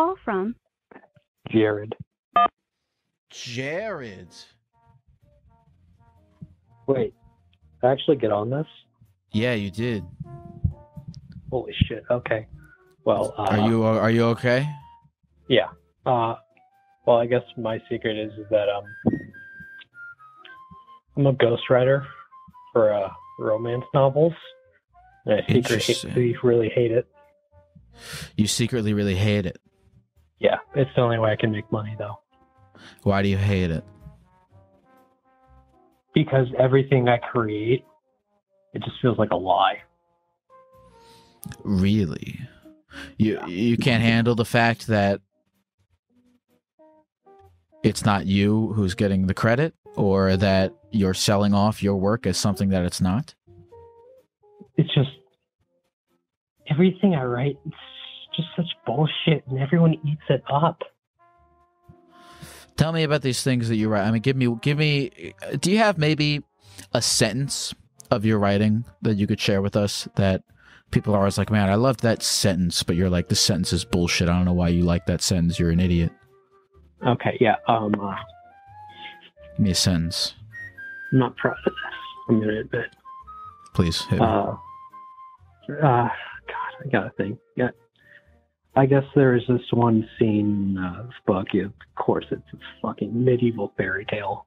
Call from Jared. Jared. Wait, I actually get on this? Yeah, you did. Holy shit. Okay. Well, uh, Are you are you okay? Yeah. Uh, well, I guess my secret is that um, I'm a ghostwriter for uh, romance novels. And I Interesting. secretly really hate it. You secretly really hate it. Yeah, it's the only way I can make money though. Why do you hate it? Because everything I create, it just feels like a lie. Really? You you can't handle the fact that it's not you who's getting the credit or that you're selling off your work as something that it's not? It's just everything I write. It's just such bullshit, and everyone eats it up. Tell me about these things that you write. I mean, give me give me do you have maybe a sentence of your writing that you could share with us that people are always like, "Man, I loved that sentence," but you're like, "This sentence is bullshit. I don't know why you like that sentence. You're an idiot." Okay, yeah. Um, uh, Give me a sentence, I'm not proud of this. I'm gonna admit. please. Hit me. Uh, uh, God, I gotta think. Yeah, I guess there is this one scene uh, this book. Of course, it's a fucking medieval fairy tale,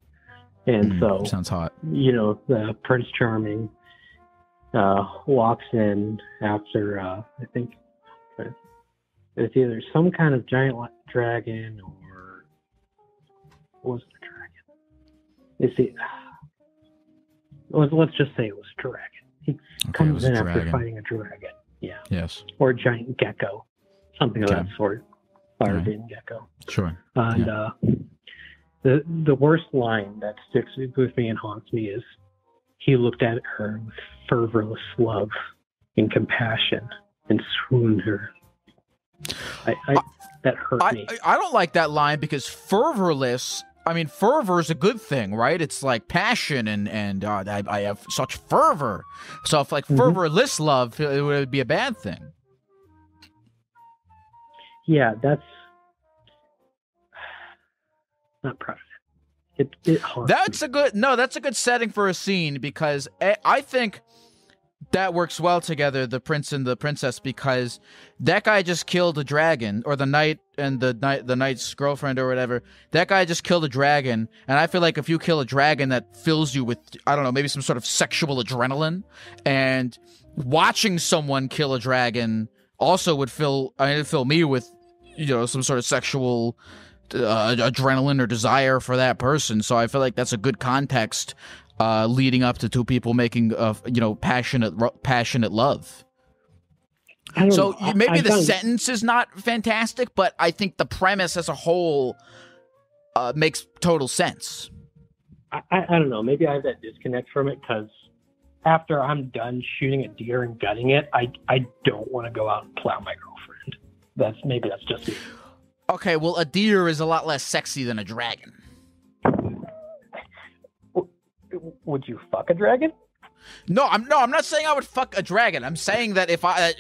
and Mm, so sounds hot. you know, the Prince Charming uh, walks in after uh, I think it's either some kind of giant dragon or what was the dragon? You see, let's let's just say it was a dragon. He Okay, comes in after dragon. fighting a dragon, yeah, Yes, or a giant gecko, something of Okay. that sort. Fire Alright. breathing gecko. sure. And uh, the the worst line that sticks with me and haunts me is, he looked at her with fervorless love and compassion and swooned her. I, I that hurt I, me. I I don't like that line because fervorless. I mean, fervor is a good thing, right? It's like passion and and uh, I, I have such fervor. So if like Mhm. fervorless love, it would be a bad thing. Yeah, that's not proud it. It it That's me. a good no. That's a good setting for a scene because I, I think that works well together. The prince and the princess because that guy just killed a dragon, or the knight and the knight, the knight's girlfriend or whatever. That guy just killed a dragon, and I feel like if you kill a dragon, that fills you with I don't know, maybe some sort of sexual adrenaline, and watching someone kill a dragon also would fill I mean, it'd fill me with you know some sort of sexual uh, adrenaline or desire for that person. So I feel like that's a good context uh, leading up to two people making uh, you know passionate passionate love. So know. Maybe I the found- sentence is not fantastic, but I think the premise as a whole uh, makes total sense. I, I I don't know. Maybe I have that disconnect from it because after I'm done shooting a deer and gutting it, I I don't want to go out and plow my girlfriend. That's maybe that's just me. Okay, well, a deer is a lot less sexy than a dragon. Would you fuck a dragon? No, I'm no, I'm not saying I would fuck a dragon. I'm saying that if I,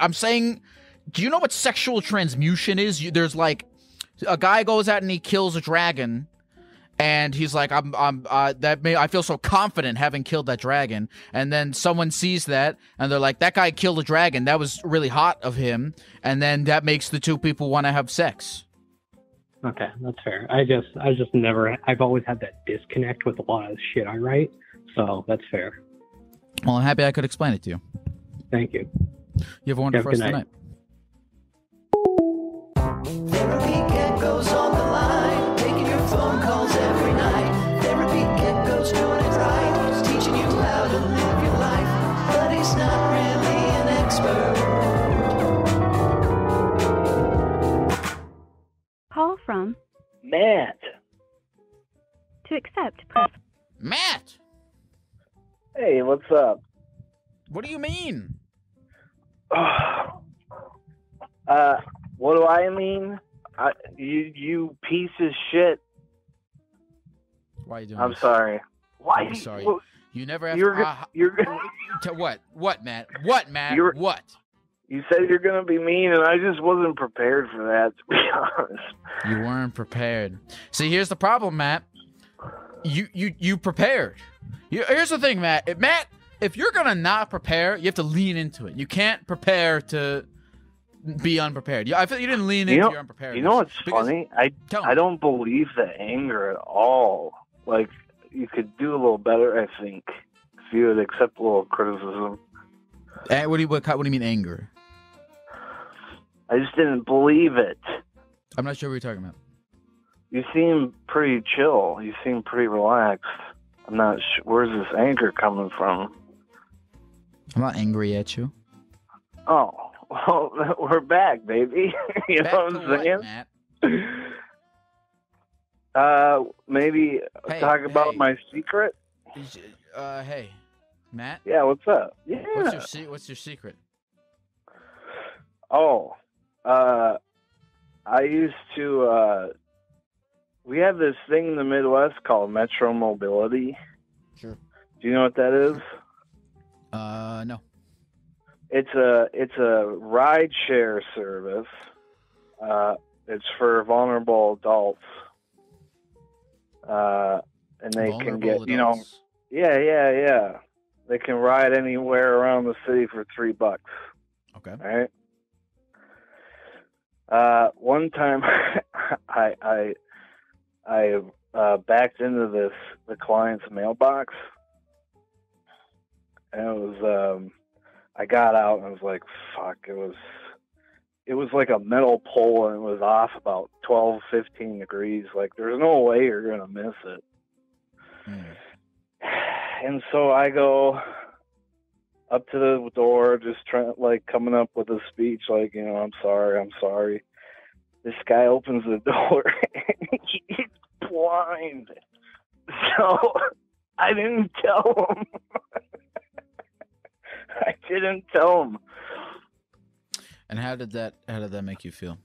I'm saying, do you know what sexual transmutation is? You, there's like, a guy goes out and he kills a dragon, and he's like, I'm, I'm, uh, that may, I feel so confident having killed that dragon, and then someone sees that, and they're like, that guy killed a dragon. That was really hot of him, and then that makes the two people want to have sex. Okay, that's fair. I just I just never. I've always had that disconnect with a lot of shit I write. So that's fair. Well, I'm happy I could explain it to you. Thank you. You have a wonderful Have rest of the night. From Matt. to accept press Matt, Hey, what's up? what do you mean? Uh, what do I mean? I, you, you piece of shit. Why are you doing I'm this? sorry. Why? I'm sorry. Well, You never have You're, to. Uh, you're, to what? What, Matt? What, Matt? You're- what? You said you're gonna be mean, and I just wasn't prepared for that. To be honest. You weren't prepared. See, here's the problem, Matt. You you you prepared. You, here's the thing, Matt. If, Matt, if you're gonna not prepare, you have to lean into it. You can't prepare to be unprepared. You, I feel you didn't lean You into know- your unpreparedness. You know what's funny? I I don't believe the anger at all. Like you could do a little better, I think, if you would accept a little criticism. Eh, what do you what, what do you mean anger? I just didn't believe it. I'm not sure what you're talking about. You seem pretty chill. You seem pretty relaxed. I'm not sure. Where's this anger coming from? I'm not angry at you. Oh, well, we're back, baby. you Back know what I'm saying? Matt? Uh, maybe Hey, talk about hey. my secret. Uh, hey, Matt. Yeah, what's up? Yeah. What's your se- What's your secret? Oh, uh, I used to. Uh, we have this thing in the Midwest called Metro Mobility. Sure. Do you know what that is? Uh, no. It's a it's a ride share service. Uh, it's for vulnerable adults. Uh, and they can Vulnerable get you know yeah yeah yeah they can ride anywhere around the city for three bucks. Okay. All right. Uh, one time, I I I uh, backed into this the client's mailbox, and it was um, I got out and I was like, "Fuck!" It was it was like a metal pole and it was off about 12, 15 degrees. Like, there's no way you're gonna miss it. Hmm. And so I go up to the door, just trying, like, coming up with a speech, like, you know, I'm sorry, I'm sorry. This guy opens the door, and he's blind. So I didn't tell him. I didn't tell him. And how did that How did that make you feel?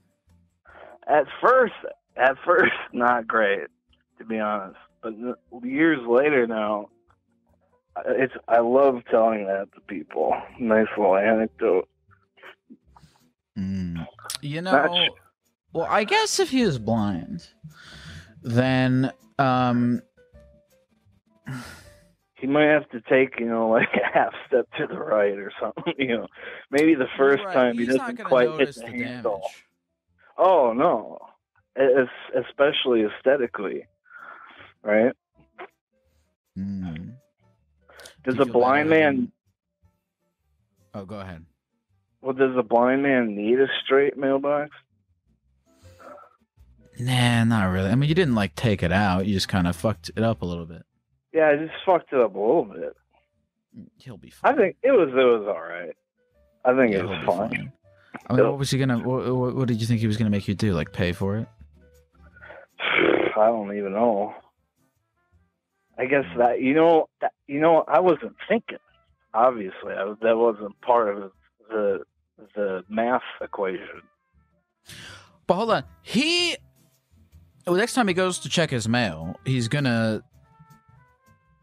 At first, at first, not great, to be honest. But years later now, it's I love telling that to people. Nice little anecdote. Mm. You know, sure. well, I guess if he is blind, then um, He might have to take, you know, like a half step to the right or something. You know, maybe the first right, time he he's not doesn't gonna quite hit the, the handle. damage. Oh no, Es- especially aesthetically, right? Mm. Does Do a blind man? Oh, go ahead. Well, does a blind man need a straight mailbox? Nah, not really. I mean, you didn't like take it out. You just kind of fucked it up a little bit. Yeah, I just fucked it up a little bit. He'll be I think it was it was all right. I think Yeah, it was fine. fine. I mean, what was he gonna? What, what, what did you think he was gonna make you do? Like pay for it? I don't even know. I guess that you know that you know I wasn't thinking. Obviously, I, that wasn't part of the the math equation. But hold on, he. Well, next time he goes to check his mail, he's gonna.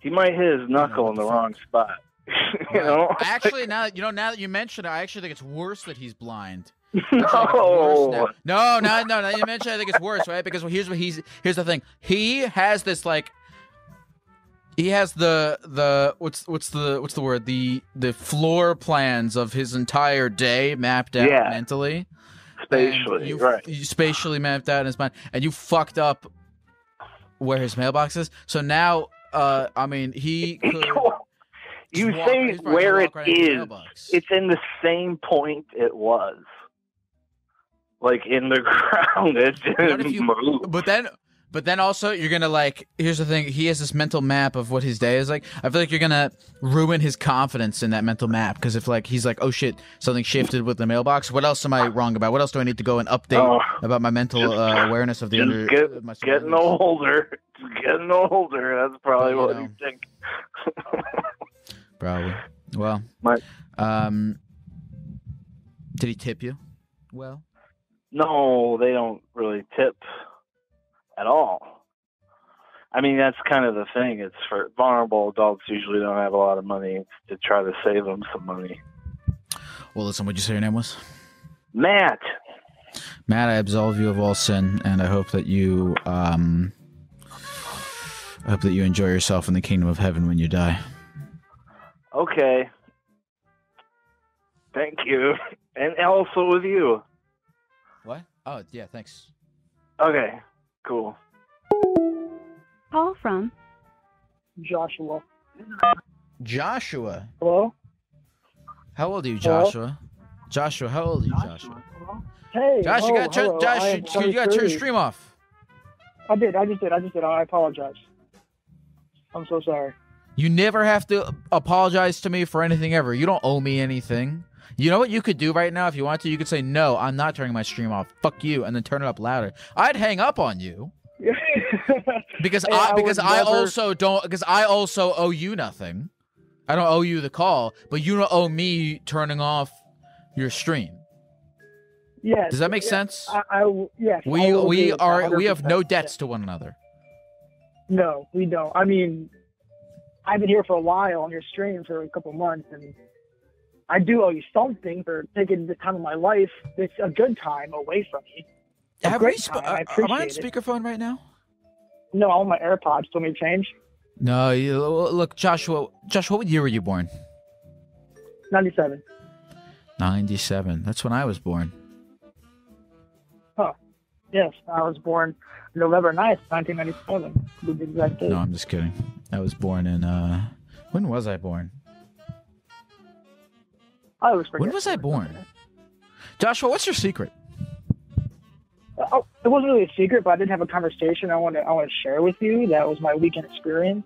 He might hit his knuckle what in the the wrong spot. you know, Actually, now that you know, now that you mention it, I actually think it's worse that he's blind. Actually, I think it's worse no. No, no, no, no. You mentioned I think it's worse, right? Because here's what he's here's the thing. He has this like he has the the what's what's the what's the word? The the floor plans of his entire day mapped out Yeah. mentally. spatially, you, right? You spatially mapped out in his mind, and you fucked up where his mailbox is. So now, uh, I mean, he could. you walk- say he's probably gonna where it right is. It's in the same point it was. Like in the ground, it didn't you- move. But then, but then also, you're gonna like. Here's the thing. He has this mental map of what his day is like. I feel like you're gonna ruin his confidence in that mental map because if like he's like, oh shit, something shifted with the mailbox. What else am I wrong about? What else do I need to go and update Oh, about my mental just- uh, awareness of the just under? get- my getting older. It's getting older. That's probably But, you what know. you think. Probably. Well, My- um, did he tip you? Well, No, they don't really tip at all. I mean, that's kind of the thing. It's for vulnerable adults. Usually, don't have a lot of money to try to save them some money. Well, listen, what'd you say your name was? Matt. Matt, I absolve you of all sin, and I hope that you, um, I hope that you enjoy yourself in the kingdom of heaven when you die. Okay. Thank you. And also with you. What? Oh, yeah, thanks. Okay. Cool. Call from Joshua. Joshua. Hello? How old are you, Hello? Joshua? Joshua, how old are you, Joshua? Hey. Josh, you oh, got to turn, hello. Josh, you, you got turn your stream off. I did. I just did. I just did. I apologize. I'm so sorry. You never have to apologize to me for anything ever. You don't owe me anything. You know what you could do right now if you want to? You could say, "No, I'm not turning my stream off. Fuck you," and then turn it up louder. I'd hang up on you because Hey, I I because I never- also don't because I also owe you nothing. I don't owe you the call, but you don't owe me turning off your stream. yes. Does that make yeah, sense? I, I yes. We agree we are we have no 100%. debts to one another. No, we don't. I mean, I've been here for a while on your stream for a couple months, and I do owe you something for taking the time of my life. It's a good time away from me. A Have great sp- time. I uh, am I on speakerphone right now? No, I want my AirPods. Do you me change? No, you, look, Joshua. Joshua, what year were you born? 97. 97. That's when I was born. Huh. Yes, I was born November 9th, 1997. to be the exact date. No, I'm just kidding. I was born in uh when was I born? I always forget. When was I born? Joshua, what's your secret? Oh, it wasn't really a secret, but I did have a conversation I want to I want to share with you. That was my weekend experience.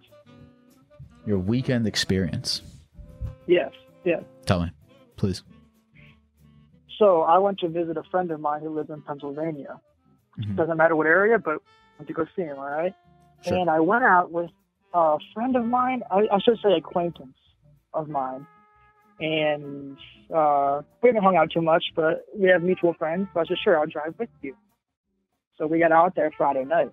Your weekend experience. Yes, yes. Tell me, please. So I went to visit a friend of mine who lives in Pennsylvania. Mhm. Doesn't matter what area, but I went to go see him. All right. Sure. And I went out with a friend of mine. I, I should say acquaintance of mine. And uh, we haven't hung out too much, but we have mutual friends. So I said, sure, I'll drive with you. So we got out there Friday night.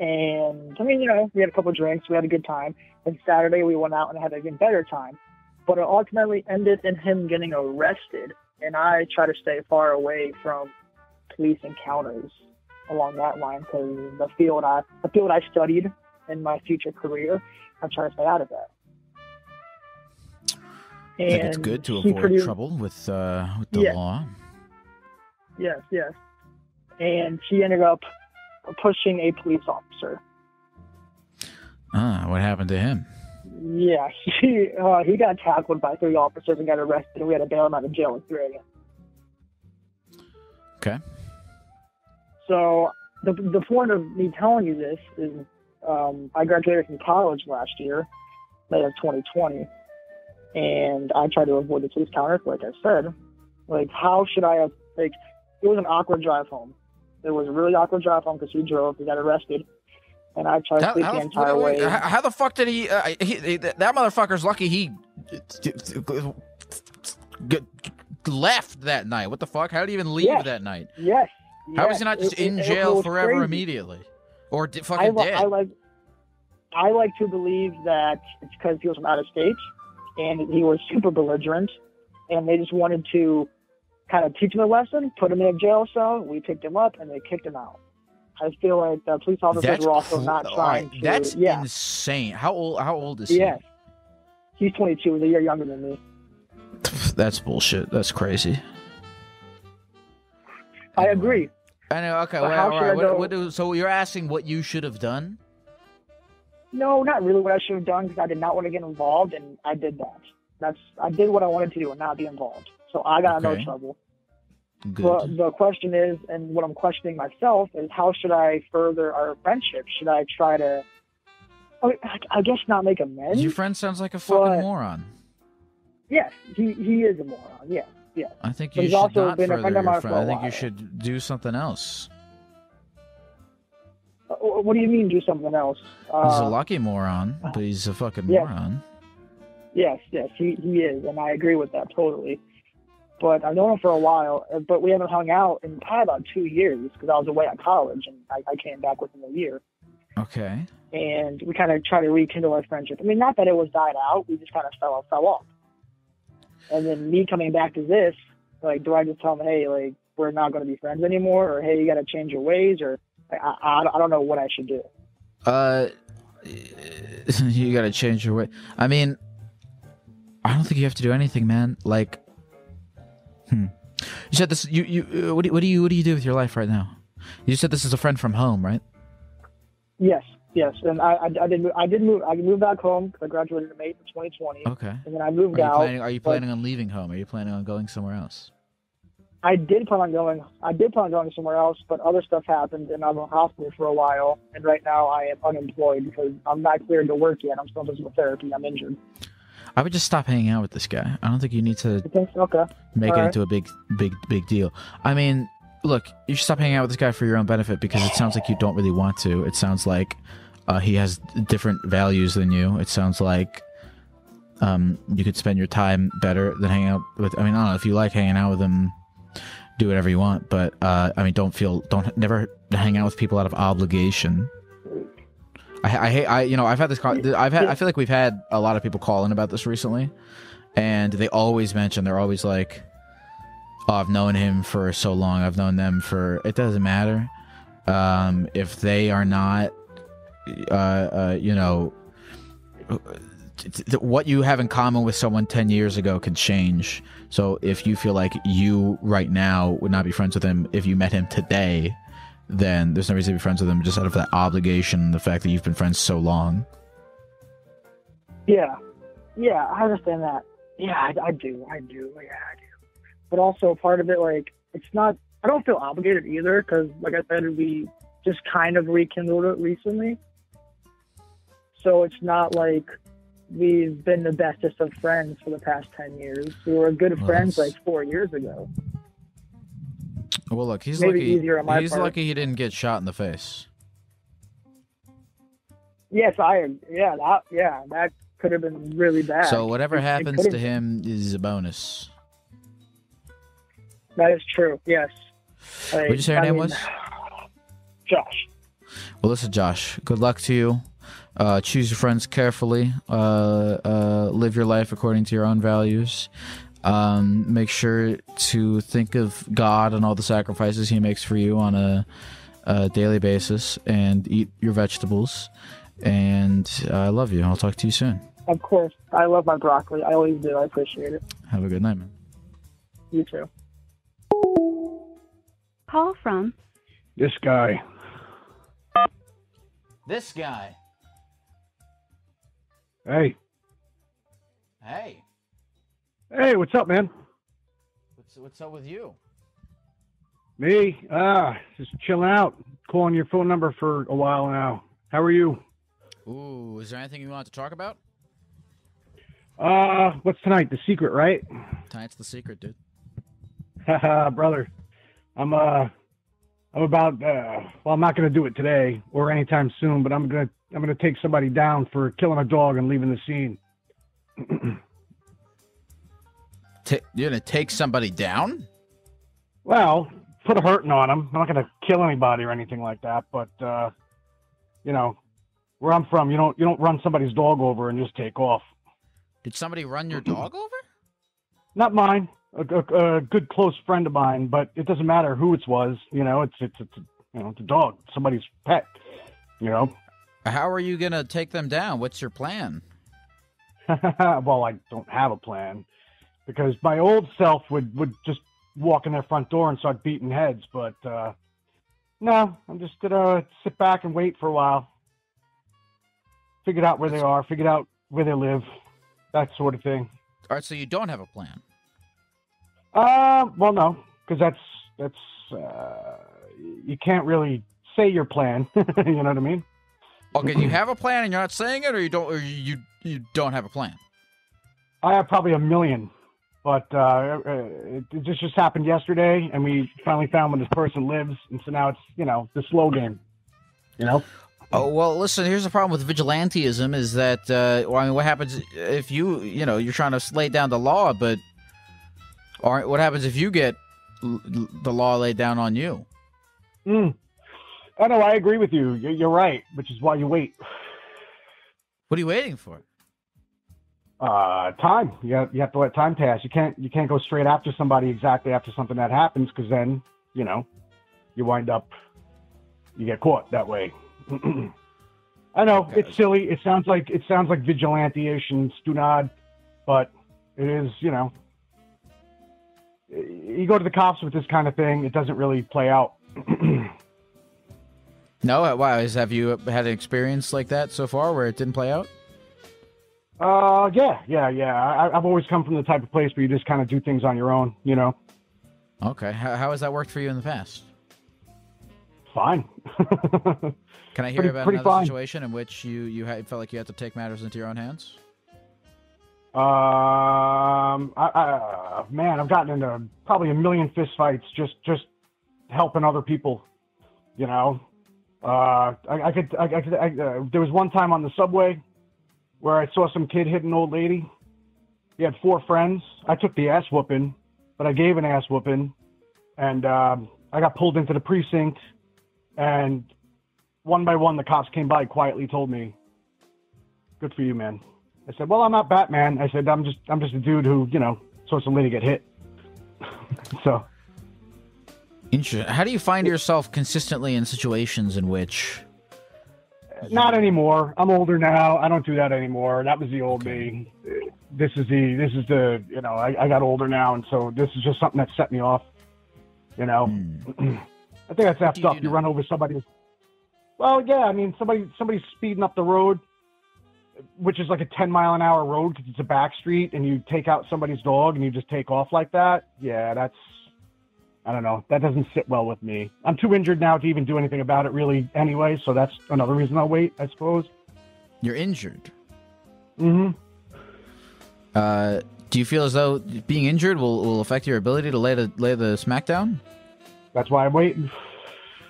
And I mean, you know, we had a couple drinks, we had a good time. And Saturday we went out and had an even better time. But it ultimately ended in him getting arrested. And I try to stay far away from police encounters along that line because the field I the field I studied in my future career, I try to stay out of that. I think it's good to avoid pretty- trouble with uh with the Yeah. law. Yes, yes. And she ended up pushing a police officer. Ah, what happened to him? Yeah, he uh, he got tackled by three officers and got arrested, and we had to bail him out of jail in three again. Okay. So the the point of me telling you this is, um, I graduated from college last year, May of 2020, and I tried to avoid the police counters, like I said. Like, how should I have? Like, it was an awkward drive home. It was a really awkward drive home because he drove, he got arrested, and I tried to How, sleep how the entire way. how, how the fuck did he, uh, he, he? That motherfucker's lucky he left that night. What the fuck? How did he even leave Yes. that night? Yes. How yes. is he not just It- it- in it jail was forever crazy. immediately, or I, fucking li- dead? I like I like to believe that it's because he was from out of state and he was super belligerent, and they just wanted to kind of teach him a lesson, put him in a jail cell. We picked him up and they kicked him out. I feel like the police officers That's were also cr- not trying right, to. That's yeah, insane. How old? How old is he? yes. He's 22, he's a year younger than me. That's bullshit. That's crazy. I agree. I know. Okay. Well, all right. What, what do, so you're asking what you should have done? No, not really what I should have done because I did not want to get involved, and I did that. That's I did what I wanted to do and not be involved. So I got Okay. no trouble. Good. Well, the question is, and what I'm questioning myself is, how should I further our friendship? Should I try to, I, guess, not make amends? Your friend sounds like a fucking But- moron. yes, he he is a moron. Yes, yes. I think you should also not been a further friend your friend. I think you should do something else. Uh, What do you mean, do something else? He's a Uh, lucky moron, but he's a fucking yeah. moron. Yes, yes, he, he is, and I agree with that totally. But I've known him for a while, uh, but we haven't hung out in probably about two years because I was away at college and I, I came back within a year. Okay. And we kind of tried to rekindle our friendship. I mean, not that it was died out, we just kind of fell, fell off. And then me coming back to this, like, do I just tell him, hey, like, we're not going to be friends anymore, or hey, you got to change your ways, or I, I, I don't know what I should do. Uh, you gotta change your way. I mean, I don't think you have to do anything, man. Like, hmm. You said this. You you. uh, What do you, what do you what do you do with your life right now? You said this is a friend from home, right? Yes, yes. And I, I, I did, I did move, I moved back home because I graduated in May of 2020, Okay. and then I moved Are out. planning, are you but- planning on leaving home? Are you planning on going somewhere else? I did plan on going. I did plan on going somewhere else, but other stuff happened, and I'm in hospital for a while. And right now, I am unemployed because I'm not cleared to work yet. I'm still in physical therapy. I'm injured. I would just stop hanging out with this guy. I don't think you need to You? Okay. make it Alright. into a big, big, big deal. I mean, look, you should stop hanging out with this guy for your own benefit because it sounds like you don't really want to. It sounds like uh, he has different values than you. It sounds like um, you could spend your time better than hanging out with. I mean, I don't know if you like hanging out with him. Do whatever you want, but uh, I mean, don't feel, don't never hang out with people out of obligation. I, I hate, I, you know, I've had this, I've had, I feel like we've had a lot of people call in about this recently, and they always mention, they're always like, oh, I've known him for so long. I've known them for. It doesn't matter um, if they are not, uh, uh, you know, what you have in common with someone ten years ago can change. So if you feel like you right now would not be friends with him if you met him today, then there's no reason to be friends with him just out of that obligation, the fact that you've been friends so long. Yeah, yeah, I understand that. Yeah, I, I do, I do, yeah, I do. But also part of it, like, it's not. I don't feel obligated either, because, like I said, we just kind of rekindled it recently. So it's not like we've been the bestest of friends for the past ten years. We were good friends like four years ago. Well, look, he's Maybe lucky. easier on my He's part. lucky he didn't get shot in the face. Yes, I. Yeah, that. Yeah, that could have been really bad. So whatever It- it happens could've- to him is a bonus. That is true. Yes. What'd you say your I name mean, was? Josh. Well, listen, Josh. Good luck to you. Uh, choose your friends carefully. Uh, uh, live your life according to your own values. Um, make sure to think of God and all the sacrifices He makes for you on a, a daily basis, and eat your vegetables. And I love you. I'll talk to you soon. Of course, I love my broccoli. I always do. I appreciate it. Have a good night, man. You too. Call from This guy. This guy. Hey. Hey, Hey, what's up, man? what's what's up with you? Me? Ah, just chilling out. Calling your phone number for a while now. How are you? Ooh, is there anything you want to talk about? Uh, what's tonight? The secret, right? Tonight's the secret, dude. Haha, brother. I'm uh I'm about uh well I'm not gonna do it today or anytime soon, but I'm gonna I'm gonna take somebody down for killing a dog and leaving the scene. Ta you're gonna take somebody down? Well, put a hurting on them. I'm not gonna kill anybody or anything like that, but uh you know, where I'm from, you don't you don't run somebody's dog over and just take off. Did somebody run your dog over? Not mine, a, a, a good close friend of mine, but it doesn't matter who it was. You know, it's it's it's you know it's a dog, somebody's pet. You know, How are you gonna take them down? What's your plan? well, I don't have a plan because my old self would would just walk in their front door and start beating heads, but uh no, I'm just gonna sit back and wait for a while. Figured out where they are, figured out where they live, that sort of thing. All right, so you don't have a plan. Uh, well, no, because that's that's uh, you can't really say your plan. you know what I mean? Okay, you have a plan and you're not saying it, or you don't, or you you don't have a plan. I have probably a million, but uh, uh, it, it just just happened yesterday, and we finally found where this person lives, and so now it's you know the slow game. You know? Oh well, listen. Here's the problem with vigilantism: is that uh, well, I mean, what happens if you you know you're trying to lay down the law, but or what happens if you get l- l- the law laid down on you? Mm. I know. I agree with you. You're, you're right, which is why you wait. What are you waiting for? Uh, time. You have, you have to let time pass. You can't you can't go straight after somebody exactly after something that happens because then you know you wind up you get caught that way. I know Okay. it's silly. It sounds like it sounds like vigilante-ish and stunad, but it is you know you go to the cops with this kind of thing, it doesn't really play out. No, why? Is have you had an experience like that so far where it didn't play out? Uh, yeah, yeah, yeah. I, I've always come from the type of place where you just kind of do things on your own, you know. Okay. How, how has that worked for you in the past? Fine. Can I hear Pretty- about pretty another fine. situation in which you you felt like you had to take matters into your own hands? Um, I, I, man, I've gotten into probably a million fist fights just just helping other people, you know. Uh, I, I could, I, I could, I, uh, there was one time on the subway where I saw some kid hit an old lady. He had four friends. I took the ass whooping, but I gave an ass whooping, and um, I got pulled into the precinct, and one by one the cops came by quietly told me, "Good for you, man." I said, "Well, I'm not Batman." I said, "I'm just, I'm just a dude who, you know, saw some lady get hit." so. Interesting. How do you find yourself consistently in situations in which? Not anymore. I'm older now. I don't do that anymore. That was the old me. This is the this is the you know I, I got older now, and so this is just something that set me off. You know, Hmm. I think that's effed you up. do You run over somebody. Well, yeah. I mean, somebody somebody's speeding up the road, which is like a 10 mile an hour road because it's a back street, and you take out somebody's dog and you just take off like that. Yeah, that's I don't know. That doesn't sit well with me. I'm too injured now to even do anything about it really anyway, so that's another reason I'll wait, I suppose. You're injured. mm-hmm Uh, do you feel as though being injured will, will affect your ability to lay the lay the smackdown? That's why I'm waiting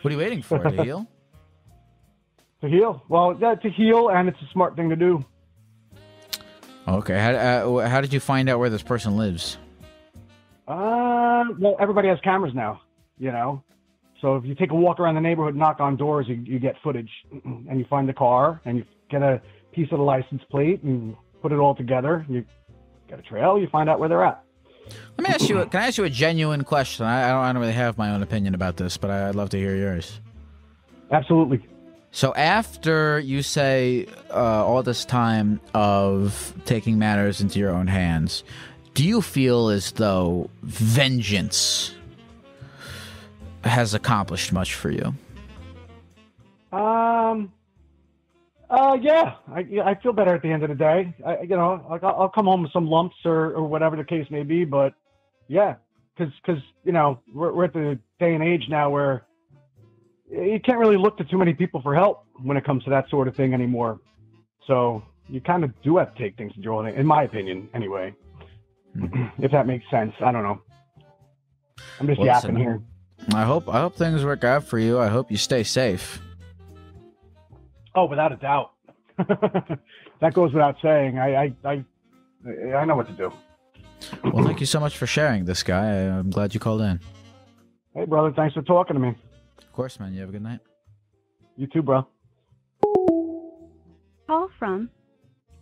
What are you waiting for to heal? to heal. Well, yeah, to heal, and it's a smart thing to do. Okay. How, uh, how did you find out where this person lives? Uh, well, everybody has cameras now, you know. So if you take a walk around the neighborhood, knock on doors, you, you get footage, and you find the car, and you get a piece of the license plate, and put it all together. You get a trail, you find out where they're at. Let me ask you. Can I ask you a genuine question? I, I don't. I don't really have my own opinion about this, but I, I'd love to hear yours. Absolutely. So after you say uh, all this time of taking matters into your own hands, do you feel as though vengeance has accomplished much for you? Um. Uh, yeah, I, I feel better at the end of the day. I, you know, I'll, I'll come home with some lumps or, or whatever the case may be, but yeah, because because you know we're we're at the day and age now where you can't really look to too many people for help when it comes to that sort of thing anymore. So you kind of do have to take things into your own, in my opinion, anyway. Hmm. if that makes sense, I don't know. I'm just Well, yapping here. I hope. I hope things work out for you. I hope you stay safe. Oh, without a doubt. that goes without saying. I, I, I, I know what to do. Well, thank you so much for sharing this, guy. I'm glad you called in. Hey, brother, thanks for talking to me. Of course, man. You have a good night. You too, bro. Call from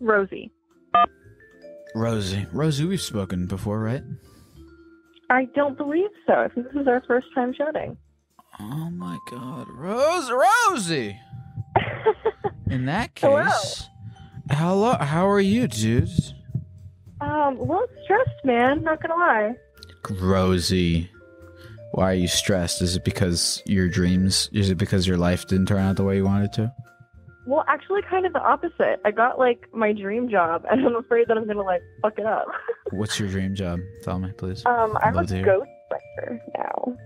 Rosie. Rosie. Rosie, we've spoken before, right? I don't believe so. I think this is our first time chatting. Oh my God, Rose, Rosie. In that case, hello. How are you, dude? um, a little stressed, man. Not gonna lie. Rosie, why are you stressed? Is it because your dreams? Is it because your life didn't turn out the way you wanted to? Well, actually, kind of the opposite. I got like my dream job, and I'm afraid that I'm gonna like fuck it up. What's your dream job? Tell me, please. Um, I'm a Love to hear. ghost writer now.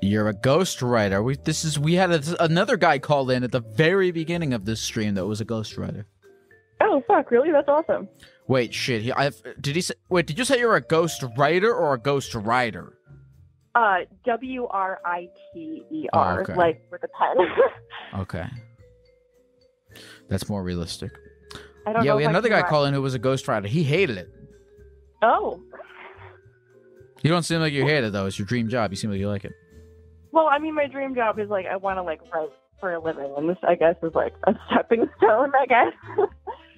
You're a ghostwriter. We this is we had a, another guy call in at the very beginning of this stream that was a ghostwriter. Oh fuck! Really? That's awesome. Wait, shit. He, I've, did he say? Wait, did you say you're a ghost writer or a ghost writer? Uh, W R I T E R, Oh, okay. like with a pen. Okay, that's more realistic. I don't Yeah, know. we had another guy calling who was a ghostwriter. He hated it. Oh, You don't seem like you hate it though. It's your dream job. You seem like you like it. well, I mean, my dream job is like I want to like write for a living, and this, I guess, is like a stepping stone. I guess.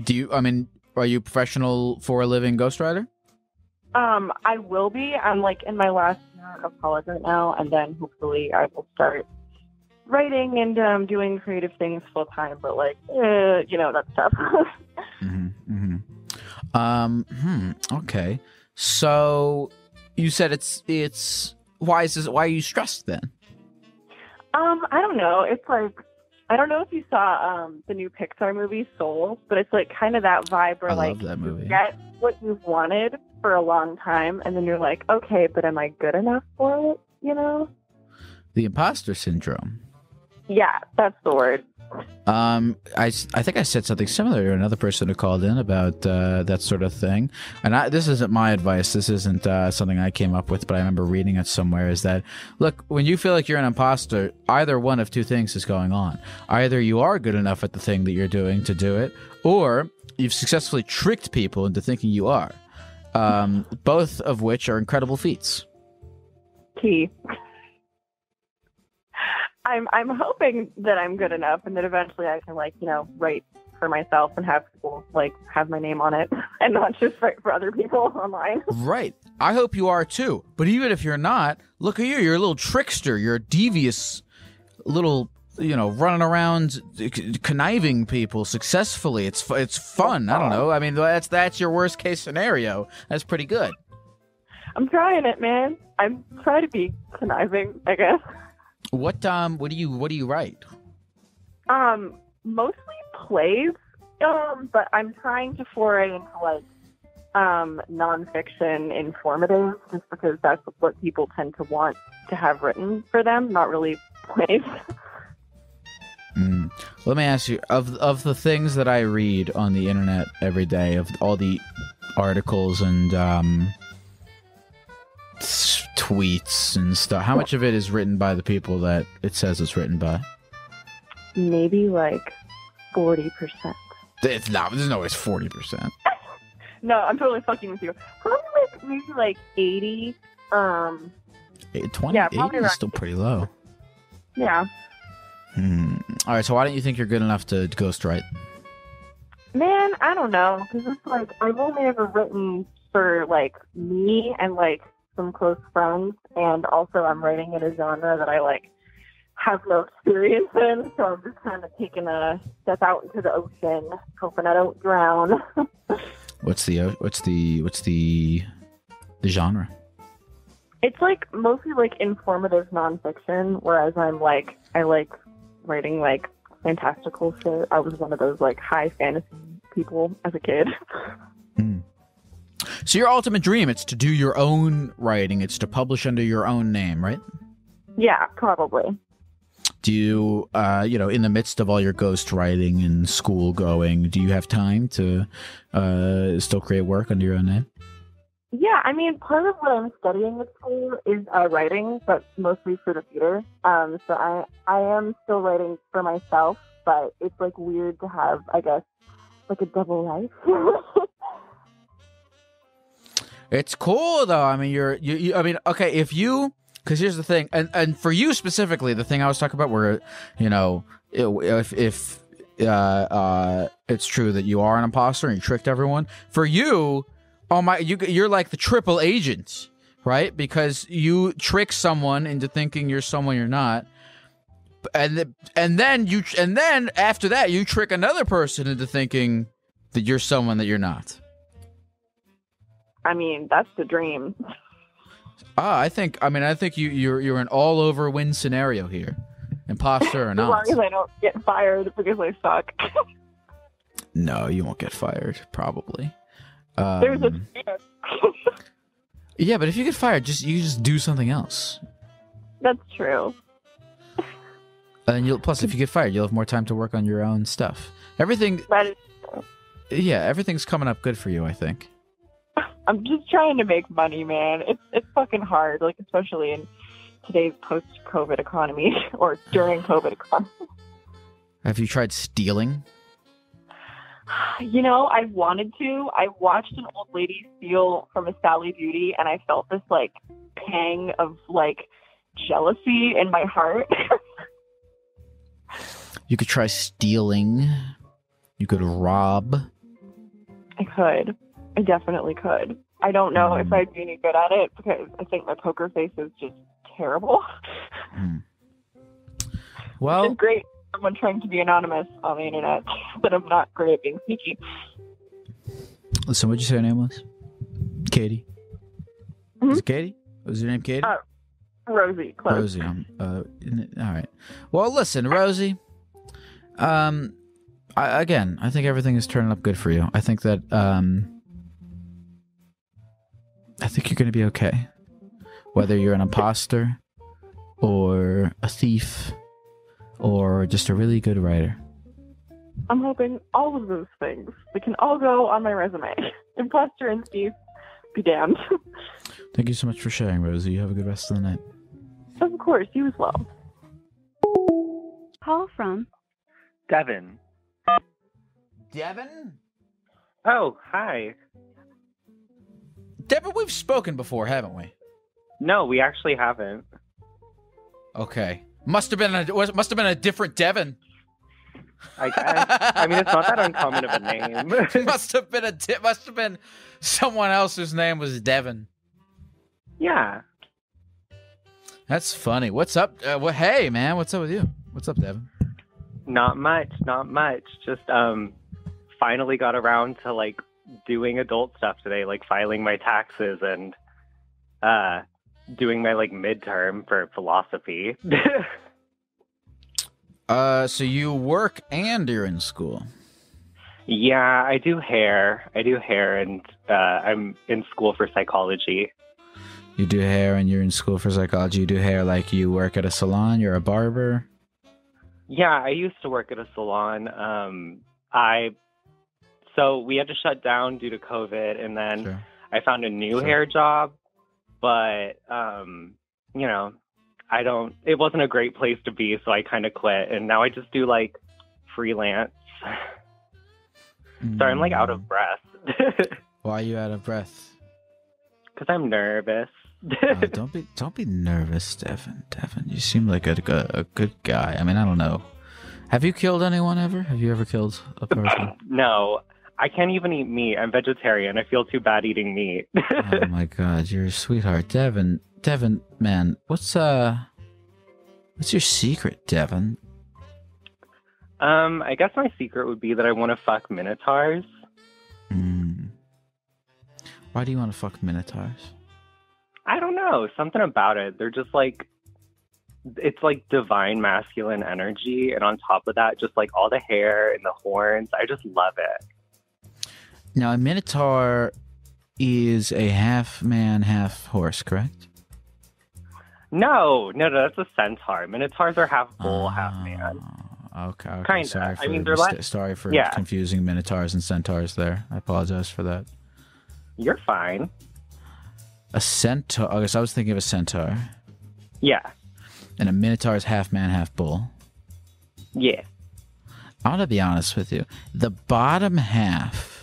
Do you? I mean, are you professional for a living ghostwriter? Um, I will be. I'm like in my last year of college right now, and then hopefully I will start writing and um, doing creative things full time. But like, eh, you know, that stuff. hmm hmm Um. Hmm. Okay. So you said it's it's why is this, why are you stressed then? um, I don't know. It's like I don't know if you saw um the new Pixar movie Soul, but it's like kind of that vibe where I like love that movie. you get what you've wanted for a long time, and then you're like, okay, but am I good enough for it? You know? The imposter syndrome. Yeah, that's the word. Um, I, I think I said something similar to another person who called in about uh, that sort of thing. And I, this isn't my advice. This isn't uh, something I came up with, but I remember reading it somewhere. Is that look when you feel like you're an imposter, either one of two things is going on. Either you are good enough at the thing that you're doing to do it, or you've successfully tricked people into thinking you are. Um, both of which are incredible feats. key. I'm I'm hoping that I'm good enough and that eventually I can like, you know, write for myself and have people like have my name on it and not just write for other people online. Right. I hope you are too. But even if you're not, look at you. You're a little trickster. You're a devious little, you know, running around conniving people successfully. It's it's fun. I don't know. I mean, that's that's your worst case scenario. That's pretty good. I'm trying it, man. I'm trying to be conniving, I guess. What um what do you what do you write? Um, mostly plays. Um, but I'm trying to foray into like um nonfiction informative just because that's what people tend to want to have written for them, not really plays. Mm. Let me ask you of of the things that I read on the internet every day of all the articles and um tweets and stuff. How much of it is written by the people that it says it's written by? maybe like 40%. It's not. There's no way it's forty percent. No, I'm totally fucking with you. Probably like maybe like 80. Um, Twenty Yeah, probably is still pretty low. yeah. Hmm. All right. So why don't you think you're good enough to ghostwrite? Man, I don't know. Because it's like, I've only ever written for like me and like some close friends. And also, I'm writing in a genre that I like have no experience in. So I'm just kind of taking a step out into the ocean, hoping I don't drown. What's the uh, what's the what's the the genre? It's like mostly like informative nonfiction, whereas I'm like I like writing like fantastical shit. I was one of those like high fantasy people as a kid. So your ultimate dream it's to do your own writing. It's to publish under your own name, right? yeah, probably. Do you, uh, you know, in the midst of all your ghost writing and school going, do you have time to uh, still create work under your own name? Yeah, I mean, part of what I'm studying at school is uh, writing, but mostly for the theater. Um, so I I am still writing for myself, but it's like weird to have, I guess, like a double life. It's cool though. I mean, you're you. you I mean, okay, if you because here's the thing, and and for you specifically, the thing I was talking about, where you know, if if uh, uh, it's true that you are an imposter and you tricked everyone. For you, oh my, you you're like the triple agent, right? Because you trick someone into thinking you're someone you're not. And th- and then you and then after that you trick another person into thinking that you're someone that you're not. I mean, that's the dream. Ah, I think. I mean, I think you you're you're an all over win scenario here, imposter or not. As long as I don't get fired because I suck. No, you won't get fired. Probably. There's a Um, yeah, but if you get fired, just you just do something else, That's true. and you'll. Plus, if you get fired, you'll have more time to work on your own stuff. Everything. That is, Yeah, everything's coming up good for you. I think. I'm just trying to make money, man. It's it's fucking hard, like especially in today's post-COVID economy or during COVID economy. Have you tried stealing? You know, I wanted to. I watched an old lady steal from a Sally Beauty, and I felt this like pang of like jealousy in my heart. You could try stealing. You could rob. I could. I definitely could. I don't know if I'd be any good at it because I think my poker face is just terrible. Hmm. Well, it's great someone trying to be anonymous on the internet, but I'm not great at being sneaky. listen, what'd you say her name was? Katie. Is it Katie? Was your name Katie? Uh, Rosie, close. Rosie. Um, uh, all right. Well, listen, Rosie. Um, I, again, I think everything is turning up good for you. I think that um, I think you're going to be okay. Whether you're an imposter, or a thief, or just a really good writer. I'm hoping all of those things. They can all go on my resume. Imposter and thief, be damned. Thank you so much for sharing, Rosie. You have a good rest of the night. of course, you as well. Call from Devin. Devin? Oh, hi. Devin, we've spoken before, haven't we? No, we actually haven't. Okay. Must have been a must have been a different Devin. I guess. I mean, it's not that uncommon of a name. must have been a must have been someone else whose name was Devin. yeah. That's funny. What's up? Uh, well, hey man, what's up with you? What's up, Devin? Not much, not much. Just um finally got around to like doing adult stuff today, like filing my taxes and uh doing my like midterm for philosophy. Uh, so you work and you're in school. yeah, I do hair. I do hair and uh I'm in school for psychology. You do hair and you're in school for psychology. You do hair like you work at a salon. You're a barber. Yeah, I used to work at a salon. Um, I so we had to shut down due to COVID, and then Sure. I found a new Sure. hair job. But um, you know, I don't. It wasn't a great place to be, so I kind of quit, and now I just do like freelance. Sorry, I'm like out of breath Why are you out of breath? because I'm nervous. Oh, don't be don't be nervous, Devin. Devin, you seem like a, a, a good guy. I mean, I don't know. Have you killed anyone ever? Have you ever killed a person? no, I can't even eat meat. I'm vegetarian. I feel too bad eating meat. oh my god, you're a sweetheart, Devin. Devin, man, what's uh, what's your secret, Devin? um, I guess my secret would be that I want to fuck minotaurs. Mm. Why do you want to fuck minotaurs? I don't know, something about it. They're just like it's like divine masculine energy and on top of that just like all the hair and the horns. I just love it. Now, a minotaur is a half man, half horse, correct? No, no, no, that's a centaur. Minotaurs are half bull, ah, half man. Okay, okay. Kinda. Sorry I mean, they're like- sorry for Yeah. confusing minotaurs and centaurs there. I apologize for that. You're fine. A centaur. I guess I was thinking of a centaur. Yeah. And a minotaur is half man, half bull. Yeah. I want to be honest with you. The bottom half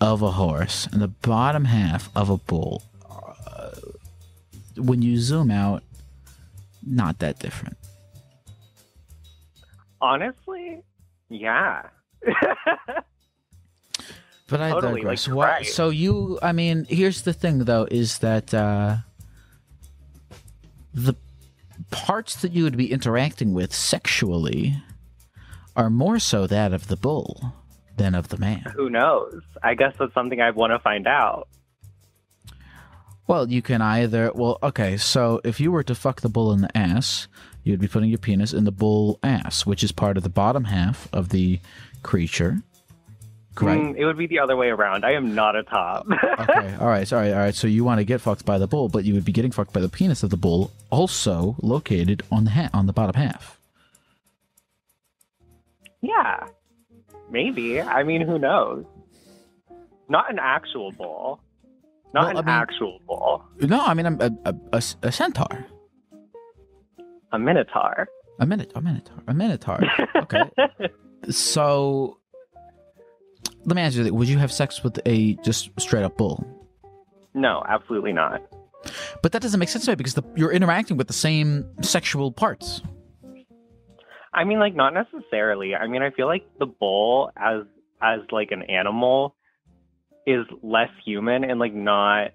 of a horse and the bottom half of a bull, uh, when you zoom out, not that different. Honestly, yeah. But I Totally, digress. like, right. So you, I mean, here's the thing though, is that uh, the parts that you would be interacting with sexually are more so that of the bull than of the man. Who knows? I guess that's something I want to find out. Well, you can either. Well, okay. So if you were to fuck the bull in the ass, you'd be putting your penis in the bull ass, which is part of the bottom half of the creature. Correct. Mm, it would be the other way around. I am not a top. okay. All right. Sorry. All right. So you want to get fucked by the bull, but you would be getting fucked by the penis of the bull, also located on the ha- on the bottom half. yeah. Maybe. I mean, who knows? Not an actual bull. Not Well, an I mean- actual bull. No, I mean I'm a, a, a, a centaur, A minotaur. a minute, a minotaur, a minotaur. Okay. so let me ask you: this. Would you have sex with a just straight up bull? No, absolutely not. But that doesn't make sense to me because the, you're interacting with the same sexual parts. I mean, like, not necessarily. I mean, I feel like the bull, as as like an animal, is less human and like not.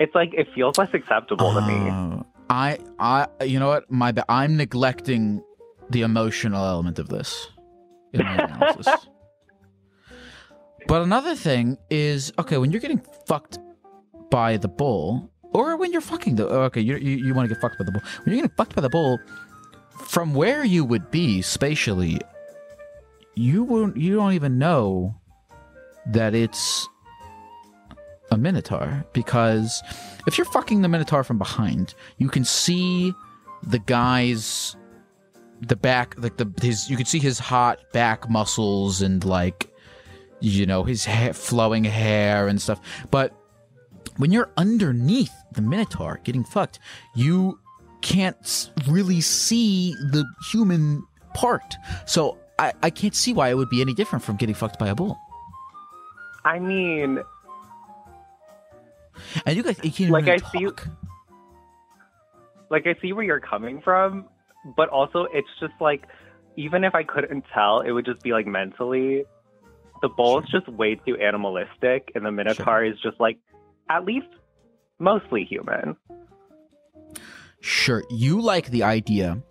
It's like it feels less acceptable to me. Uh, I, I, you know what? My, I'm neglecting the emotional element of this in my analysis. but another thing is, okay, when you're getting fucked by the bull, or when you're fucking the, okay, you you, you want to get fucked by the bull. When you're getting fucked by the bull, from where you would be spatially, you won't, you don't even know that it's a minotaur because if you're fucking the minotaur from behind, you can see the guy's the back like the his you can see his hot back muscles and like you know his hair, flowing hair and stuff. But when you're underneath the minotaur getting fucked, you can't really see the human part. So I, I can't see why it would be any different from getting fucked by a bull. I mean, And you guys, you can't Like, even I see- like I see where you're coming from, but also it's just like even if I couldn't tell, it would just be like mentally. The bull is just way too animalistic, and the minotaur is just like at least mostly human. Sure, you like the idea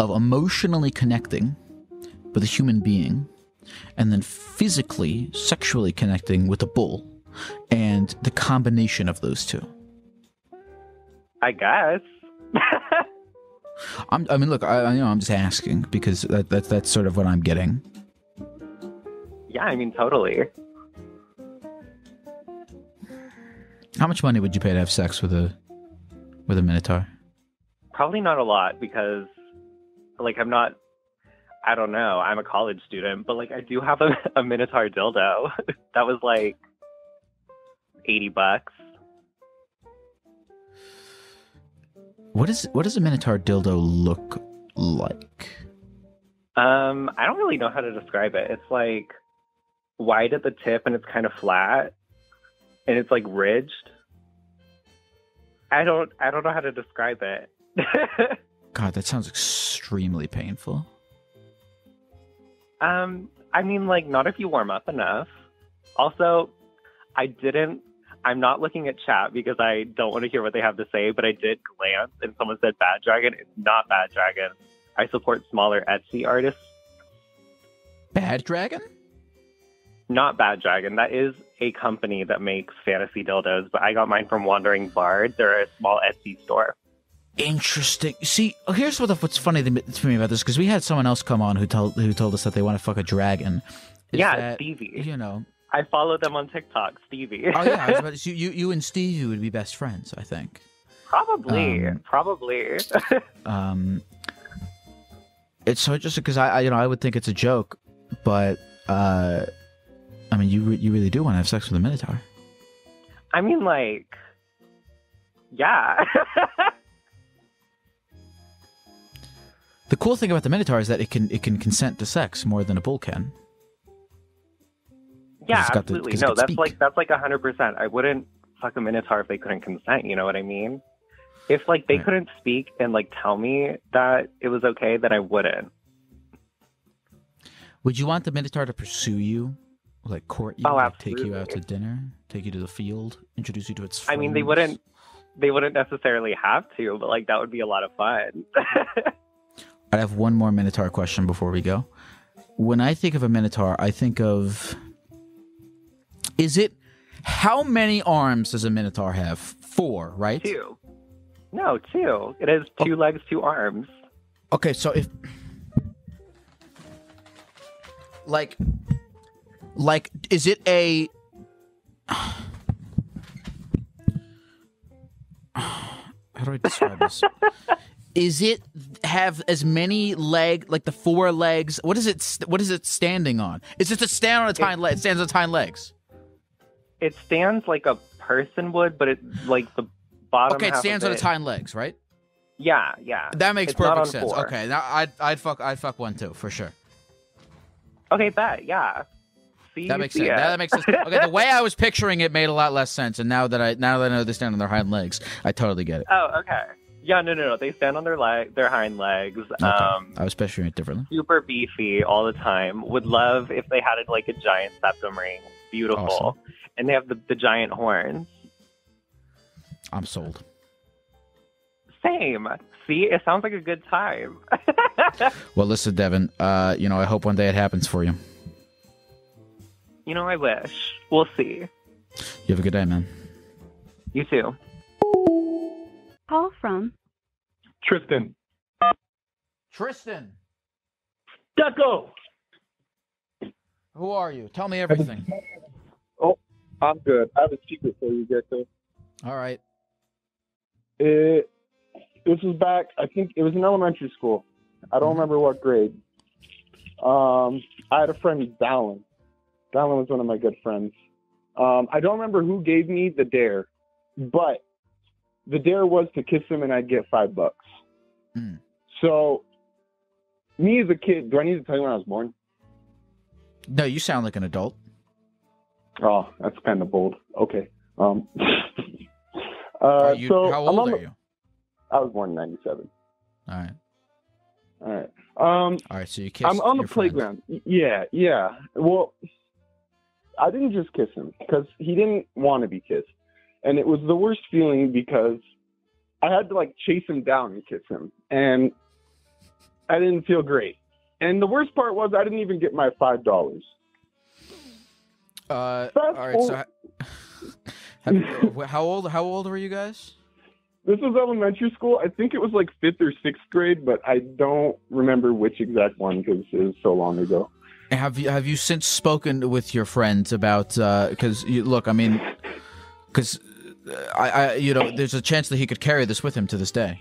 of emotionally connecting with a human being and then physically, sexually connecting with a bull and the combination of those two. I guess. I'm, I mean, look, I, know, I'm just asking because that, that, that's sort of what I'm getting. Yeah, I mean totally. How much money would you pay to have sex with a with a minotaur? Probably not a lot because like I'm not I don't know, I'm a college student, but like I do have a, a minotaur dildo. that was like 80 bucks. What is what does a minotaur dildo look like? Um, I don't really know how to describe it. It's like wide at the tip and it's kind of flat and it's like ridged. I don't I don't know how to describe it. God, that sounds extremely painful. um, I mean like not if you warm up enough. Also, I didn't I'm not looking at chat because I don't want to hear what they have to say, but I did glance and someone said Bad Dragon. It's not Bad Dragon. I support smaller Etsy artists. Bad Dragon? Not Bad Dragon. That is a company that makes fantasy dildos, but I got mine from Wandering Bard. They're a small Etsy store. Interesting. See, here's what the, what's funny to me- about this because we had someone else come on who told who told us that they want to fuck a dragon. Is yeah, that, Stevie. You know. I follow them on TikTok, Stevie. Oh yeah, about so you you and Stevie would be best friends, I think. probably, Um, probably. Um, it's so just because I, I you know I would think it's a joke, but uh, I mean you re- you really do want to have sex with a minotaur. I mean, like, yeah. The cool thing about the minotaur is that it can it can consent to sex more than a bull can. yeah, the- absolutely. it no, that's speak. like that's like a hundred percent. I wouldn't fuck a minotaur if they couldn't consent. You know what I mean? If like they Right. couldn't speak and like tell me that it was okay, then I wouldn't. Would you want the minotaur to pursue you, like court you, Oh, like take you out to dinner, take you to the field, introduce you to its? I mean, they wouldn't. They wouldn't necessarily have to, but like that would be a lot of fun. I have one more Minotaur question before we go. When I think of a Minotaur, I think of. Is it. How many arms does a Minotaur have? Four, right? two. No, two. It has oh. two legs, two arms. Okay, so if. Like. Like, is it a. How do I describe this? is it have as many leg like the four legs? What is it? What is it standing on? Is it to stand on its hind legs? It stands on its hind legs. It stands like a person would, but it like the bottom. Okay, it stands on its hind legs, right? Yeah, yeah. That makes It's perfect sense. four. Okay, now I'd I'd fuck I'd fuck one too for sure. Okay, bet. Yeah. See, That makes sense. That makes sense. Okay, the way I was picturing it made a lot less sense, and now that I now that I know they stand on their hind legs, I totally get it. Oh, okay. Yeah, no, no, no. They stand on their leg, their hind legs. Okay. Um, I was picturing it differently. super beefy all the time. Would love if they had like a giant septum ring. Beautiful. Awesome. and they have the, the giant horns. I'm sold. Same. See, it sounds like a good time. Well, listen, Devin. Uh, you know, I hope one day it happens for you. you know, I wish. We'll see. You have a good day, man. You too. Call from Tristan. Tristan, Deco. who are you? Tell me everything. Oh, I'm good. I have a secret for you, Gecko. All right. It, this was back, I think it was in elementary school. I don't remember what grade. Um, I had a friend, Dallin. Dallin was one of my good friends. Um, I don't remember who gave me the dare, but the dare was to kiss him and I'd get five bucks. Mm. So, me as a kid, do I need to tell you when I was born? No, you sound like an adult. Oh, that's kind of bold. Okay. Um, uh, you, so how old are you? I was born in '97. All right. All right. Um, All right. So you kissed. I'm on the friend. playground. Yeah, yeah. Well, I didn't just kiss him because he didn't want to be kissed, and it was the worst feeling because I had to like chase him down and kiss him, and I didn't feel great. And the worst part was I didn't even get my five dollars. Uh, all right. So, forward- have how old? How old were you guys? This was elementary school. I think it was like fifth or sixth grade, but I don't remember which exact one because it was so long ago. Have you have you since spoken with your friends about? Because you look, I mean, because I, I, you know, there's a chance that he could carry this with him to this day.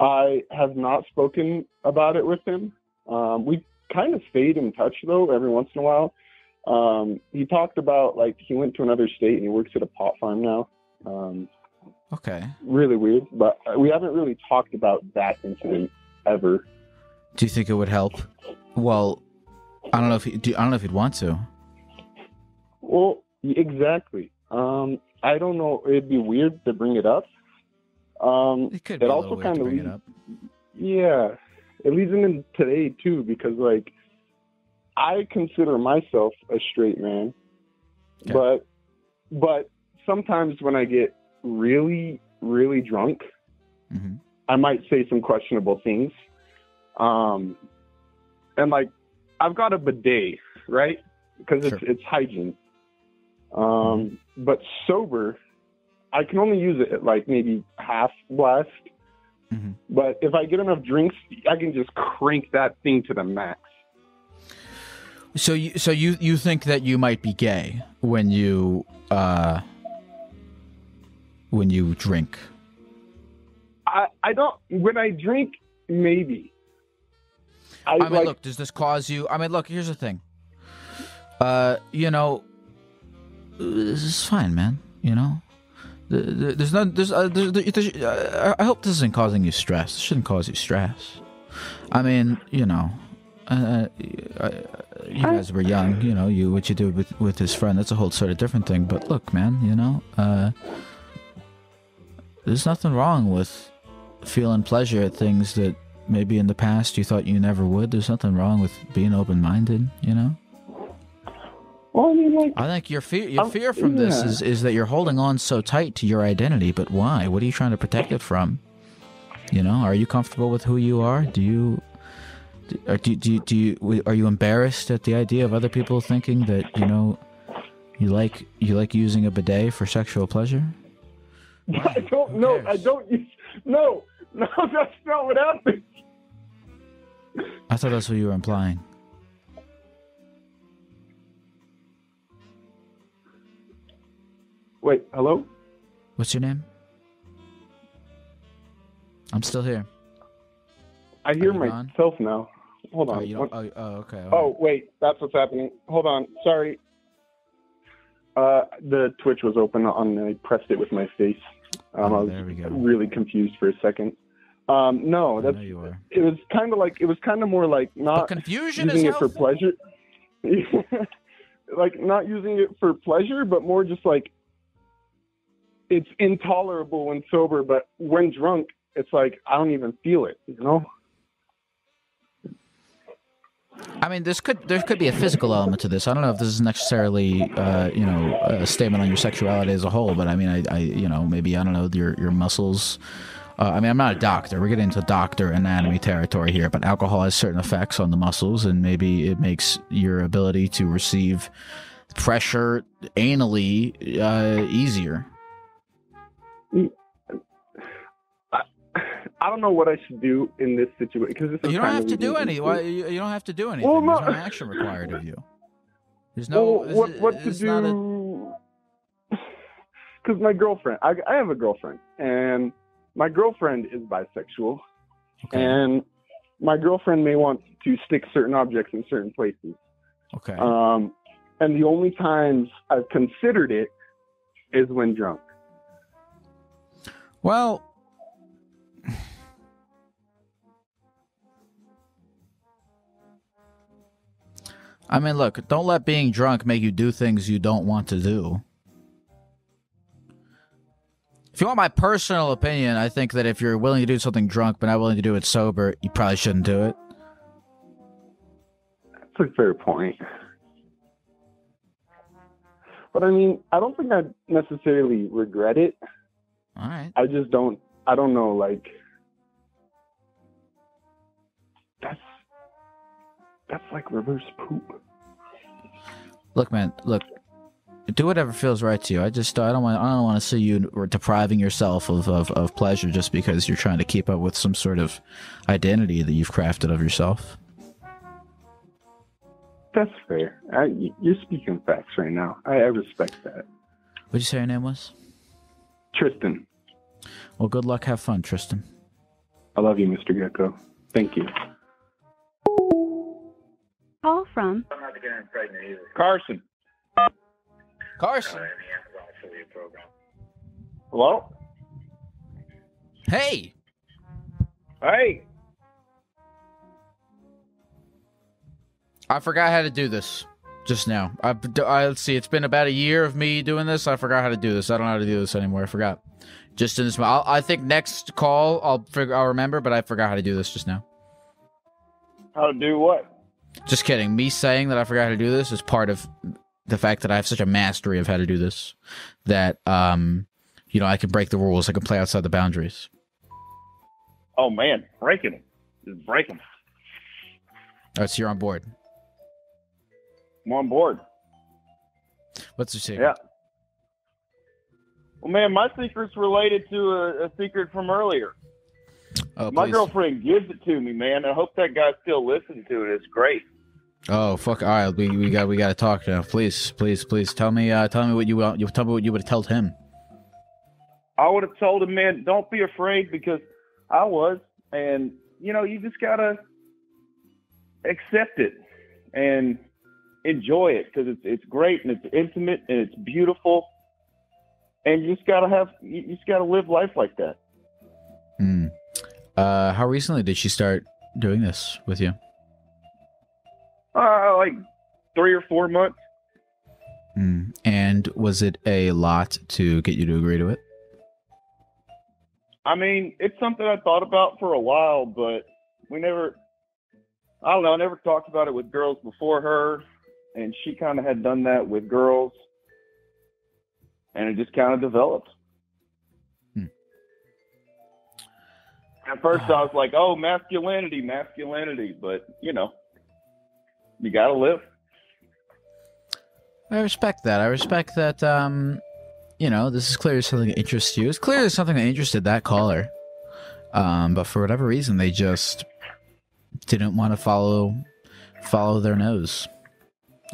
I have not spoken about it with him. Um, we kind of stayed in touch though every once in a while. Um, he talked about like he went to another state and he works at a pot farm now. Um, Okay. really weird, but we haven't really talked about that incident ever. Do you think it would help? Well, I don't know if he, do, I don't know if he'd want to. Well, exactly. Um, I don't know. It'd be weird to bring it up. Um, It could it be a also kind of leads, up. yeah, it leads into today too because like I consider myself a straight man, Okay. but but sometimes when I get really really drunk, Mhm. I might say some questionable things. Um, and like I've got a bidet, right? Because it's Sure. it's hygiene. Um, but sober, I can only use it at like maybe half blast. Mhm. But if I get enough drinks, I can just crank that thing to the max. So you so you you think that you might be gay when you uh when you drink? I I don't when I drink maybe. I, I mean, like, look, does this cause you? I mean, look, here's the thing. Uh, you know, this is fine, man. You know, Th- th- there's no, there's, uh, there's, there's uh, I hope this isn't causing you stress. This shouldn't cause you stress. I mean, you know, uh, uh, you guys were young. You know, you what you did with with his friend. That's a whole sort of different thing. But look, man, you know, uh, there's nothing wrong with feeling pleasure at things that maybe in the past you thought you never would. There's nothing wrong with being open minded, you know? Well, I mean, like I think your fear your Um, fear from this is, is that you're holding on so tight to your identity, but why? What are you trying to protect it from? You know, are you comfortable with who you are? Do you do, or do, do, you- do you are you embarrassed at the idea of other people thinking that, you know, you like you like using a bidet for sexual pleasure? I don't know. I don't use. No, no, that's not what happened. I thought that's what you were implying. Wait, hello? What's your name? I'm still here. I hear myself now. Hold on. Oh, you don't, oh, oh, okay. right. Oh, wait, that's what's happening. Hold on. Sorry. Uh, the Twitch was open on. I pressed it with my face. Um, Oh, I was there we go. really confused for a second. Um, no, that's you it was kind of like it was kind of more like But not confusion using it for pleasure. like not using it for pleasure, but more just like it's intolerable when sober, but when drunk, it's like I don't even feel it. You know? I mean, this could there could be a physical element to this. I don't know if this is necessarily, uh, you know, a statement on your sexuality as a whole, but I mean, I, I you know, maybe I don't know your your muscles. Uh, I mean, I'm not a doctor. We're getting into doctor anatomy territory here, but alcohol has certain effects on the muscles, and maybe it makes your ability to receive pressure anally uh, easier. I don't know what I should do in this situation because this You don't have to do any. Why, you, you don't have to do anything. Well, There's no- no action required of you. There's no. well, what what to do? Because my girlfriend, I, I have a girlfriend, and my girlfriend is bisexual, and my girlfriend may want to stick certain objects in certain places. Okay. Um, and the only times I've considered it is when drunk. Well, I mean, look, don't let being drunk make you do things you don't want to do. If you want my personal opinion, I think that if you're willing to do something drunk but not willing to do it sober, you probably shouldn't do it. That's a fair point. But I mean, I don't think I necessarily regret it. All right. I just don't. I don't know. Like that's that's like reverse poop. Look, man, look, do whatever feels right to you. I just I don't want I don't want to see you depriving yourself of, of, of pleasure just because you're trying to keep up with some sort of identity that you've crafted of yourself. That's fair. I, you're speaking facts right now. I, I respect that. What'd you say your name was? Tristan, Well, good luck. Have fun, Tristan. I love you, Mr. Gecko. Thank you. Call from Carson. Carson. Hello. Hey. Hey. I forgot how to do this just now. I, I let's see. It's been about a year of me doing this. I forgot how to do this. I don't know how to do this anymore. I forgot. Just in this. I'll, I think next call I'll figure. I'll remember, but I forgot how to do this just now. How to do what? Just kidding. Me saying that I forgot how to do this is part of the fact that I have such a mastery of how to do this that um, you know, I can break the rules. I can play outside the boundaries. Oh man, breaking them, just break them. All right, so you're on board. I'm on board. What's your secret? Yeah. Well, man, my secret's related to a, a secret from earlier. Oh, my please. girlfriend gives it to me, man. I hope that guy still listens to it. It's great. Oh fuck! All right, we, we got we got to talk now. Please, please, please tell me uh, tell me what you want. You tell me what you would have told him. I would have told him, man, don't be afraid because I was, and you know, you just gotta accept it and enjoy it because it's it's great and it's intimate and it's beautiful, and you just gotta have you just gotta live life like that. Hmm. Uh, how recently did she start doing this with you? Uh, like three or four months. Hmm. And was it a lot to get you to agree to it? I mean, it's something I thought about for a while, but we never, I don't know, I never talked about it with girls before her, and she kind of had done that with girls, and it just kind of developed. At first, I was like, oh, masculinity, masculinity, but you know, you gotta live. I respect that. I respect that. Um, you know, this is clearly something that interests you. It's clearly something that interested that caller. Um, but for whatever reason, they just didn't want to follow follow their nose,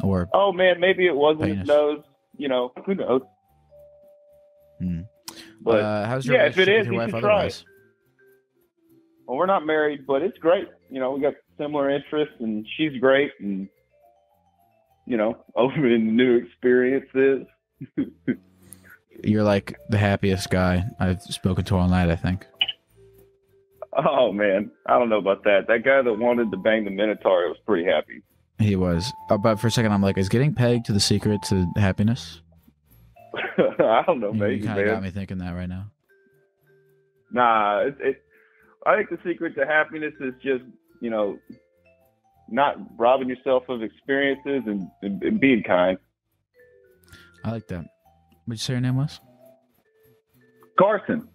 or Oh man, maybe it wasn't his Penis. nose. You know, who knows? Hmm. But uh, how's your yeah, if it is, your you wife otherwise? Well, we're not married, but it's great. You know, we got similar interests, and she's great, and you know, open to new experiences. You're like the happiest guy I've spoken to all night. I think. Oh man, I don't know about that. That guy that wanted to bang the Minotaur was pretty happy. He was. Uh, but for a second, I'm like, is getting pegged to the secret to happiness? I don't know, You, maybe You kind of got me thinking that right now. Nah, it, it. I think the secret to happiness is just you know not robbing yourself of experiences and, and, and being kind. I like that. What'd you say your name was? Carson.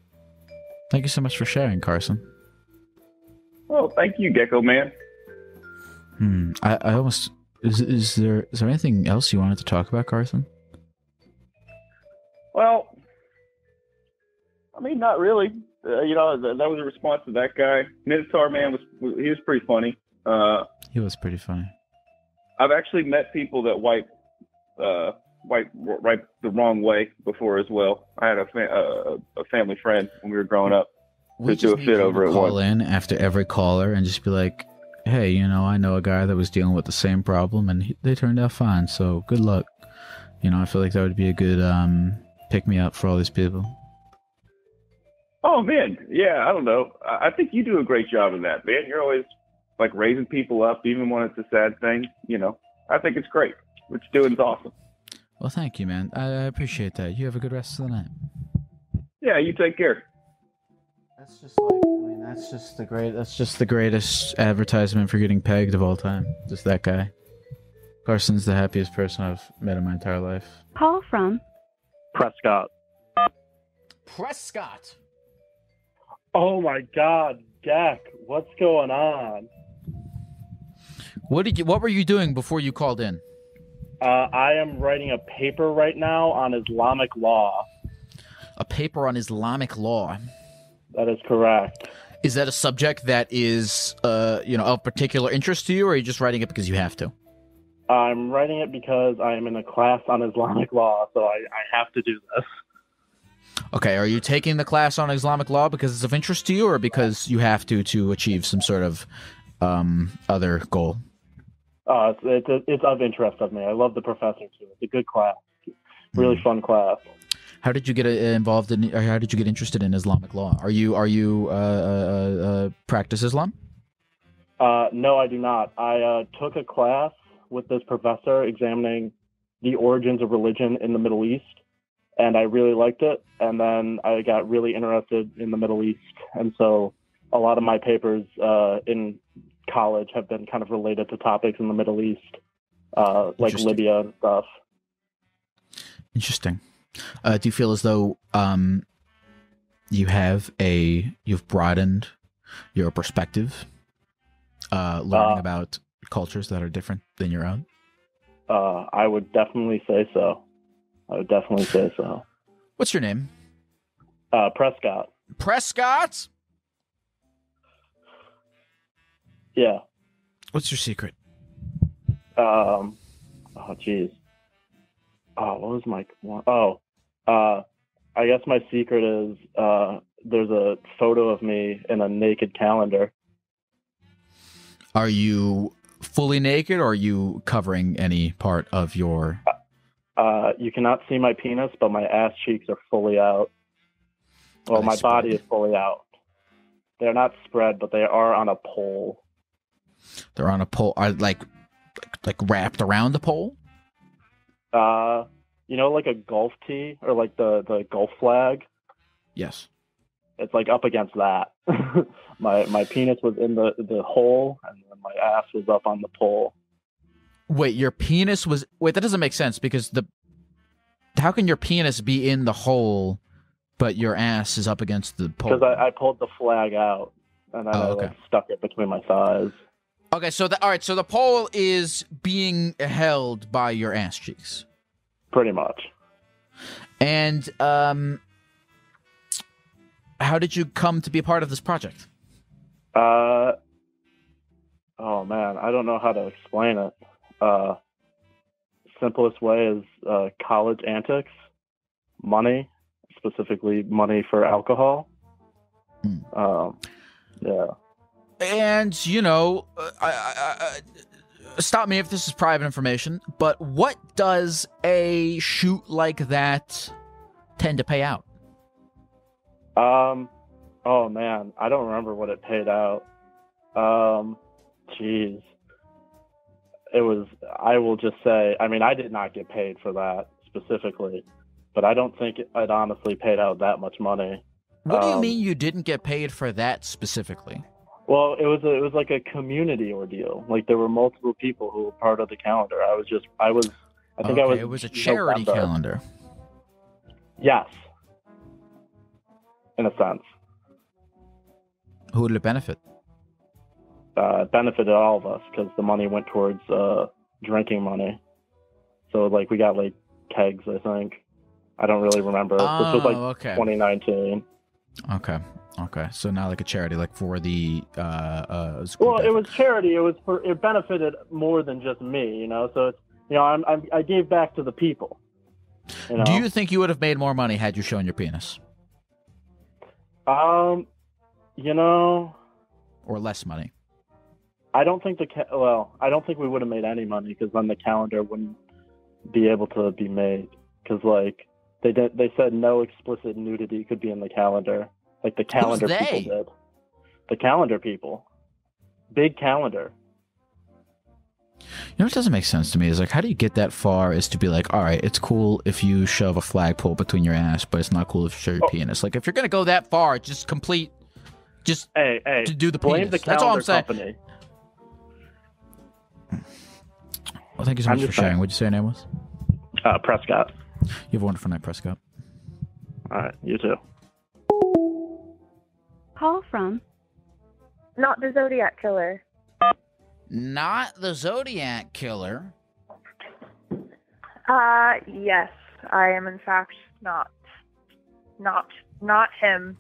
Thank you so much for sharing, Carson. Well, thank you, Gecko Man. Hmm. I, I almost is is there is there anything else you wanted to talk about, Carson? Well, I mean, not really. Uh, you know, that, that was a response to that guy. Minotaur Man was he was pretty funny. Uh, He was pretty funny. I've actually met people that wipe uh, wipe wipe the wrong way before as well. I had a fa- uh, a family friend when we were growing up We to do a just fit over call in after every caller and just be like, "Hey, you know, I know a guy that was dealing with the same problem, and he, they turned out fine. So good luck." You know, I feel like that would be a good um, pick me up for all these people. Oh man, yeah, I don't know. I think you do a great job of that, man. You're always like raising people up, even when it's a sad thing. You know, I think it's great. What you're doing is awesome. Well, thank you, man. I appreciate that. You have a good rest of the night. Yeah, you take care. That's just like I mean, that's just the great. That's just the greatest advertisement for getting pegged of all time. Just that guy. Carson's the happiest person I've met in my entire life. Call from Prescott. Prescott. Oh my God, Gak, what's going on? What did you? What were you doing before you called in? Uh, I am writing a paper right now on Islamic law. A paper on Islamic law. That is correct. Is that a subject that is, uh, you know, of particular interest to you, or are you just writing it because you have to? I'm writing it because I am in a class on Islamic law, so I, I have to do this. Okay, are you taking the class on Islamic law because it's of interest to you, or because you have to to achieve some sort of um, other goal? Uh, it's, it's it's of interest of me. I love the professor too. It's a good class, really fun class. How did you get uh, involved in? Or how did you get interested in Islamic law? Are you are you uh, uh, uh, practice Islam? Uh, no, I do not. I uh, took a class with this professor examining the origins of religion in the Middle East, and I really liked it. And then I got really interested in the Middle East, and so a lot of my papers uh, in college have been kind of related to topics in the Middle East, uh, like Libya and stuff. Interesting. Uh, do you feel as though um, you have a you've broadened your perspective, uh, learning Uh, about cultures that are different than your own? Uh, I would definitely say so. I would definitely say so. What's your name? Uh, Prescott. Prescott. Yeah. What's your secret? Um. Oh, jeez. Oh, what was my one? Oh, uh, I guess my secret is uh, there's a photo of me in a naked calendar. Are you fully naked, or are you covering any part of your? Uh, you cannot see my penis, but my ass cheeks are fully out. Well, my body is fully out. They're not spread, but they are on a pole. They're on a pole. Are like like wrapped around the pole? Uh, you know, like a golf tee or like the the golf flag. Yes. It's like up against that. my my penis was in the the hole, and then my ass was up on the pole. Wait, your penis was. Wait, that doesn't make sense because the. How can your penis be in the hole, but your ass is up against the pole? Because I, I pulled the flag out, and Oh, I okay. like, stuck it between my thighs. Okay, so the all right, so the pole is being held by your ass cheeks, Pretty much. and um, how did you come to be a part of this project? Uh, oh man, I don't know how to explain it. Uh, simplest way is uh, college antics, money, specifically money for alcohol. Hmm. Um, yeah. And you know, uh, I, I, I, stop me if this is private information, but what does a shoot like that tend to pay out? Um, oh man, I don't remember what it paid out. Um, jeez. It was, I will just say, I mean, I did not get paid for that specifically, but I don't think it, it honestly paid out that much money. What do you Um, mean you didn't get paid for that specifically? Well, it was a, it was like a community ordeal. Like there were multiple people who were part of the calendar. I was just I was I think I Okay, was it was a charity November. calendar. Yes. In a sense. Who did it benefit? Uh, it benefited all of us because the money went towards uh, drinking money. So like we got like kegs, I think. I don't really remember. this was like Oh, okay. 2019. Okay. Okay. So not like a charity, like for the uh uh school Well, it was charity. It was for it benefited more than just me, you know. So it's you know I'm, I'm I gave back to the people. You know? Do you think you would have made more money had you shown your penis? Um, you know, Or less money? I don't think the ca- well, I don't think we would have made any money because then the calendar wouldn't be able to be made because like they did they said no explicit nudity could be in the calendar like the calendar they? people did. The calendar people, big calendar. You know what doesn't make sense to me is like, how do you get that far as to be like, all right, it's cool if you shove a flagpole between your ass, but it's not cool if you show your Oh. penis. Like, if you're gonna go that far, just complete, just Hey, hey, to do the blame penis. the That's all I'm saying. company. Well, thank you so much for sharing. saying. What'd you say your name was? Uh, Prescott. You have a wonderful night, Prescott. All right, you too. Call from Not the Zodiac Killer. Not the Zodiac Killer. Uh, yes, I am in fact not, not, not him.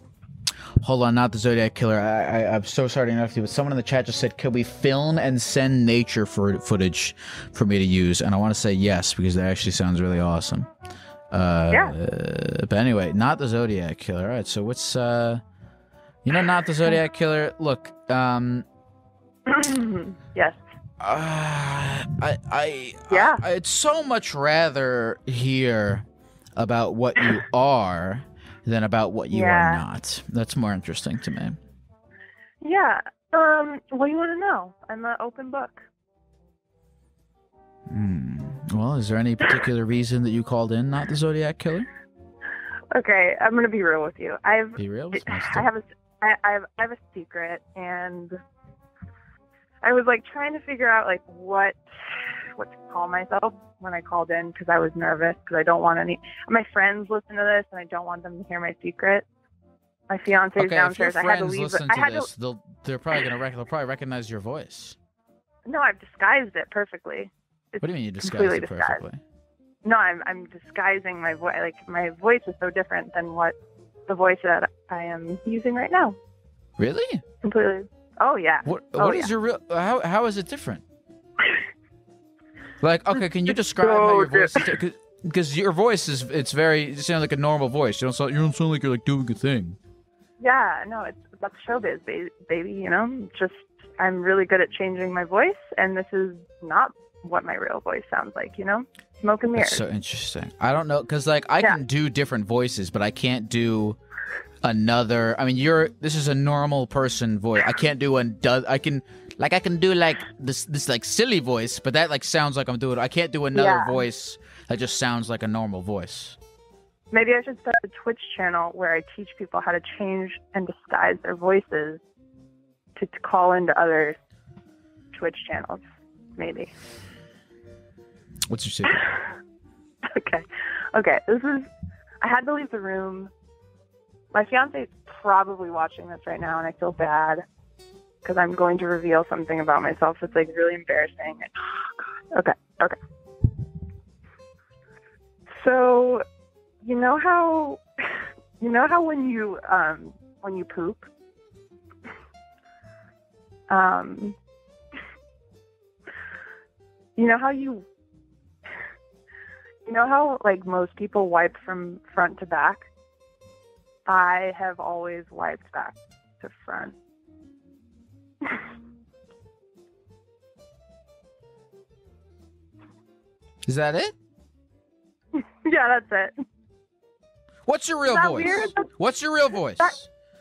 Hold on, not the Zodiac Killer. I, I, I'm so sorry to interrupt you, but someone in the chat just said, "Can we film and send nature for footage for me to use?" And I want to say yes because that actually sounds really awesome. Uh, Yeah. uh, but anyway, not the Zodiac Killer. All right, so what's uh, you know, not the Zodiac Killer. Look, um, yes. uh, I, I, Yeah. I, I'd so much rather hear about what you are than about what you are not. That's more interesting to me. Yeah. Um, what do you want to know? I'm an open book. Hmm. Well, is there any particular reason that you called in not the Zodiac Killer? Okay, I'm gonna be real with you. I've Be real. I have a I, I have I have a secret, and I was like trying to figure out like what what to call myself when I called in because I was nervous because I don't want any my friends listen to this and I don't want them to hear my secret. My fiance's Okay, if your downstairs. I had to leave. listen I to had this, they'll they're probably gonna rec- they'll probably recognize your voice. No, I've disguised it perfectly. It's What do you mean you disguised it disguised. perfectly? No, I'm I'm disguising my voice. Like my voice is so different than what the voice that I am using right now. Really? Completely. Oh yeah. What Oh, What is yeah. your real? How how is it different? Like, okay, can you describe how your voice? Because your voice is it's very you sound like a normal voice. You don't sound you don't sound like you're like doing a thing. Yeah, no, it's that's showbiz, ba- baby. You know, just I'm really good at changing my voice, and this is not what my real voice sounds like. You know, smoke and mirrors. That's so interesting. I don't know because like I can do different voices, but I can't do another. I mean, you're this is a normal person voice. I can't do do- I can like I can do like this this like silly voice, but that like sounds like I'm doing. I can't do another Yeah. voice that just sounds like a normal voice. Maybe I should start a Twitch channel where I teach people how to change and disguise their voices to, to call into other Twitch channels. Maybe. What's your secret? okay. Okay. This is. I had to leave the room. My fiance is probably watching this right now, and I feel bad because I'm going to reveal something about myself that's like really embarrassing. Oh God. Okay. Okay. So, you know how, you know how when you um when you poop, um, you know how you you know how like most people wipe from front to back? I have always wiped back to front. Is that it? yeah, that's it. What's your real voice? weird? What's your real voice? That-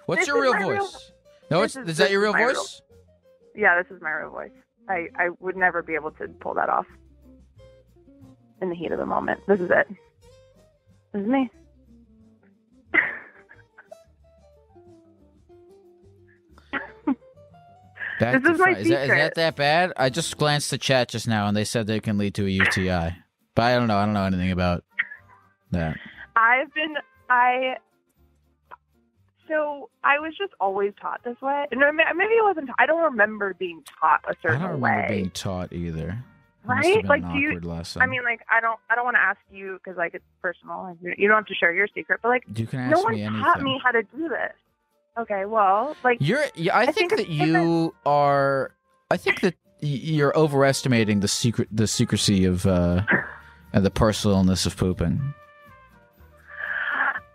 What's your real voice? real- no, this it's, is- is that your real my real- voice? Yeah, this is my real voice. I I would never be able to pull that off in the heat of the moment. This is it. This is me. Back This is my is that, is that that bad? I just glanced at chat just now, and they said they can lead to a UTI. But I don't know. I don't know anything about that. I've been I so I was just always taught this way. No, maybe it wasn't. I don't remember being taught a certain way. I don't remember way. being taught either. Right? Like, do you? lesson. I mean, like, I don't. I don't want to ask you because, like, it's personal. You you don't have to share your secret, but like, You can no one me taught me how to do this. Okay, well, like, You're. Yeah, I, think, think that you are. I think that you're overestimating the secret, the secrecy of uh, and the personalness of pooping.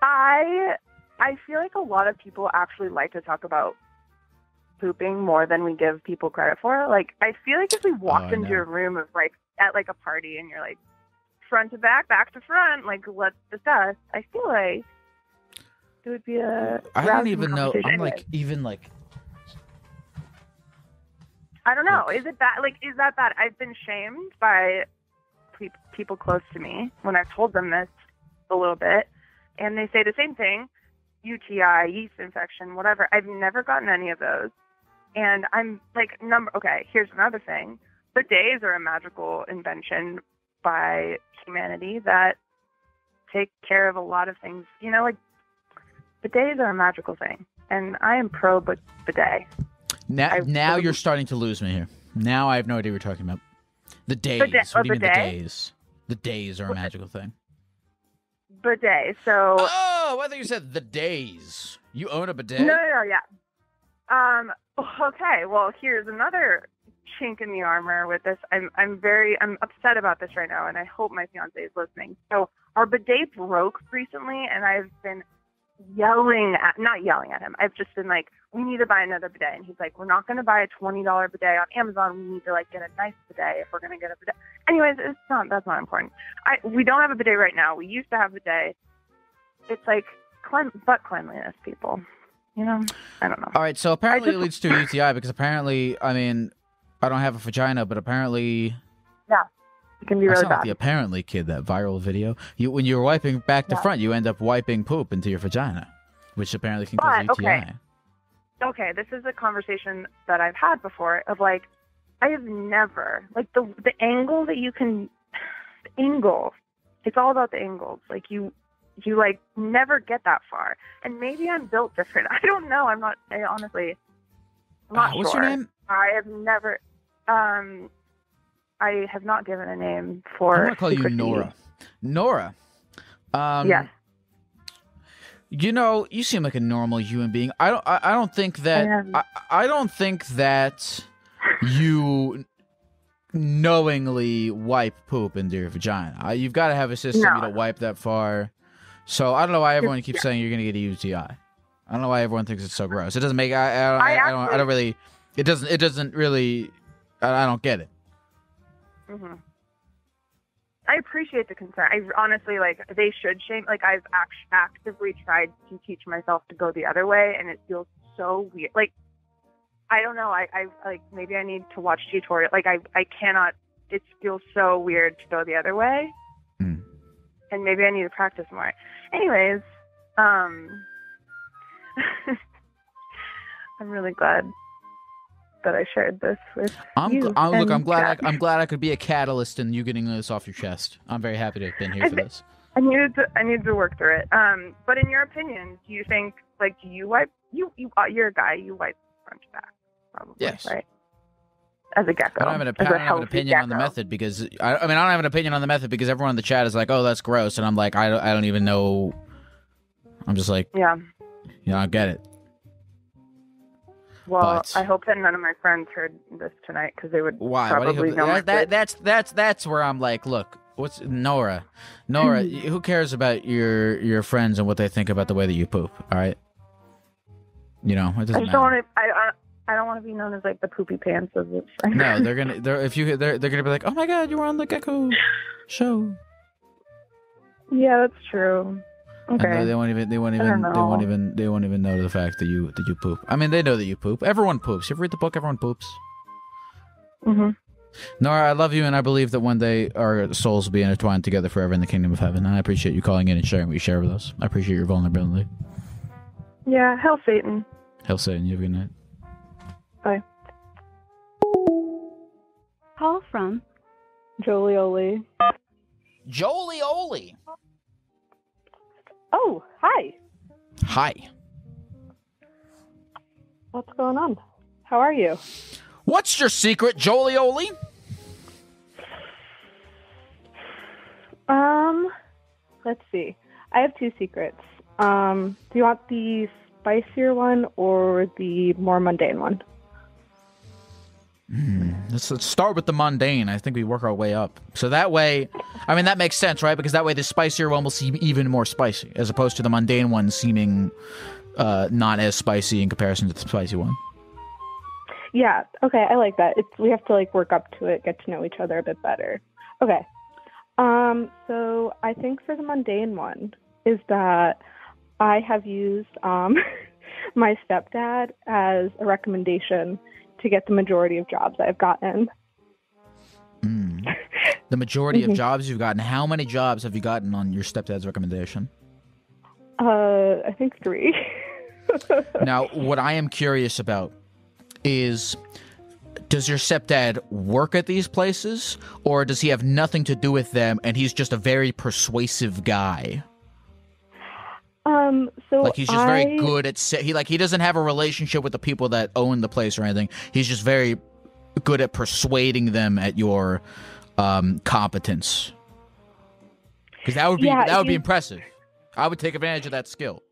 I I feel like a lot of people actually like to talk about pooping more than we give people credit for. Like I feel like if we walked I into a room of like at like a party and you're like front to back, back to front, like let's discuss. I feel like it would be a. I don't even know. I'm like even like. I don't know. Is it bad? Like, is that bad? I've been shamed by pe- people close to me when I've told them this a little bit, and they say the same thing: UTI, yeast infection, whatever. I've never gotten any of those, and I'm like, number. Okay, here's another thing: the days are a magical invention by humanity that take care of a lot of things. You know, like bidets are a magical thing, and I am pro bid- bidet. Now, I now really- you're starting to lose me here. Now I have no idea what you're talking about. The days. Bidet- what do you mean the days? The days are a magical thing. Bidet. So. Oh, I thought you said the days. You own a bidet? No, no, no, yeah. Um. Okay. Well, here's another chink in the armor with this. I'm I'm very I'm upset about this right now, and I hope my fiance is listening. So our bidet broke recently, and I've been yelling at not yelling at him. I've just been like, we need to buy another bidet, and he's like, we're not going to buy a twenty dollar bidet on Amazon. We need to like get a nice bidet if we're going to get a bidet. Anyways, it's not that's not important. I we don't have a bidet right now. We used to have a bidet. It's like clean, butt cleanliness, people. You know, I don't know. All right, so apparently just- it leads to UTI because apparently, I mean, I don't have a vagina, but apparently, it can be really bad. the apparently kid that viral video. You when you're wiping back to Yeah. front, you end up wiping poop into your vagina, which apparently can cause But, a UTI. okay. okay, this is a conversation that I've had before of like, I have never like the the angle that you can, the angle. It's all about the angles. Like you, you like never get that far. And maybe I'm built different. I don't know. I'm not. I honestly, I'm not Ah, what's your name? I have never. Um, I have not given a name for. I'm gonna call you. Nora. Nora. Um, Yes. You know, you seem like a normal human being. I don't. I, I don't think that. am. I, I don't think that you knowingly wipe poop into your vagina. You've got to have a system. No. You don't wipe that far. So I don't know why everyone keeps Yeah. saying you're gonna get a UTI. I don't know why everyone thinks it's so gross. It doesn't make. I. I, don't, I I, I don't. I don't really. It doesn't. It doesn't really. I, I don't get it. Hmm I appreciate the concern. I honestly like they should shame. Like I've act- actively tried to teach myself to go the other way, and it feels so weird. Like I don't know. I I like maybe I need to watch tutorial. Like I I cannot. It feels so weird to go the other way, Hmm. and maybe I need to practice more. Anyways, um, I'm really glad that I shared this with I'm, you. I'm look. I'm glad. Jack. I, I'm glad I could be a catalyst in you getting this off your chest. I'm very happy to have been here I for thi- this. I needed to I needed to work through it. Um, but in your opinion, do you think like do you wipe you you uh, you're a guy you wipe front to back probably Yes. right as a gecko I don't have an, I don't have an opinion on the method because I, I mean I don't have an opinion on the method because everyone in the chat is like, oh, that's gross, and I'm like, I don't, I don't even know. I'm just like, Yeah. you know, I get it. Well, But- I hope that none of my friends heard this tonight because they would Why? Probably you know that, that, that's that's that's where I'm like, look, what's Nora? Nora, mm-hmm. who cares about your your friends and what they think about the way that you poop? All right. You know, it I doesn't just don't matter. want to. I, I I don't want to be known as like the poopy pants of this. No, they're gonna. They're if you they're they're gonna be like, oh my god, you were on the Gecko show. yeah, that's true. And Okay. they, they won't even. They won't even. They won't know. even. They won't even know the fact that you that you poop. I mean, they know that you poop. Everyone poops. You ever read the book? Everyone poops. hmm Nora, I love you, and I believe that one day our souls will be intertwined together forever in the kingdom of heaven. And I appreciate you calling in and sharing what you share with us. I appreciate your vulnerability. Yeah, hell, Satan. Hell, Satan, you have a good night. Bye. Call from Jolie Oli. Jolioli. Jolioli. Oh, hi. Hi. What's going on? How are you? What's your secret, Jolioli? Um, let's see. I have two secrets. Um, do you want the spicier one or the more mundane one? Let's, let's start with the mundane. I think we work our way up. So that way, I mean, that makes sense, right? Because that way the spicier one will seem even more spicy, as opposed to the mundane one seeming uh, not as spicy in comparison to the spicy one. Yeah. Okay, I like that. It's we have to like work up to it, get to know each other a bit better. Okay. Um, so I think for the mundane one is that I have used um my stepdad as a recommendation to get the majority of jobs I've gotten. The majority of Mhm. jobs you've gotten. How many jobs have you gotten on your stepdad's recommendation? Uh, I think three. now, what I am curious about is does your stepdad work at these places or does he have nothing to do with them and he's just a very persuasive guy? Um, so Like he's just very good at sa- he like he doesn't have a relationship with the people that own the place or anything. He's just very good at persuading them at your um competence. Cuz that would be Yeah, that would be impressive. I would take advantage of that skill.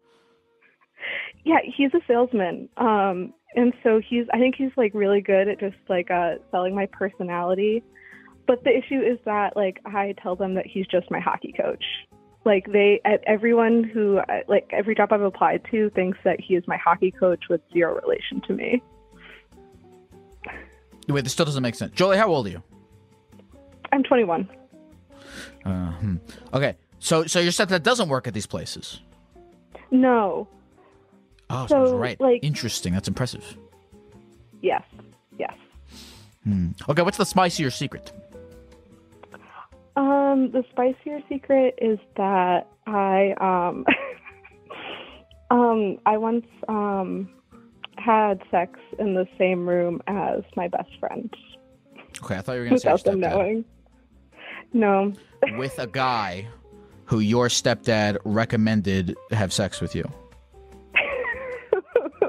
Yeah, he's a salesman. Um, and so he's I think he's like really good at just like uh selling my personality. But the issue is that like I tell them that he's just my hockey coach. Like they at everyone who like every job I've applied to thinks that he is my hockey coach with zero relation to me. Wait, this still doesn't make sense. Jolie, how old are you? I'm 21. Uh, hmm. Okay, so so you your stepdad doesn't work at these places. No. Oh, so, So, right. like- Interesting. That's impressive. Yes. Yes. Hmm. Okay, what's the spicier secret? Um, the spicier secret is that I um um I once um had sex in the same room as my best friend Okay, I thought you were gonna say your without them knowing. No. with a guy who your stepdad recommended have sex with you.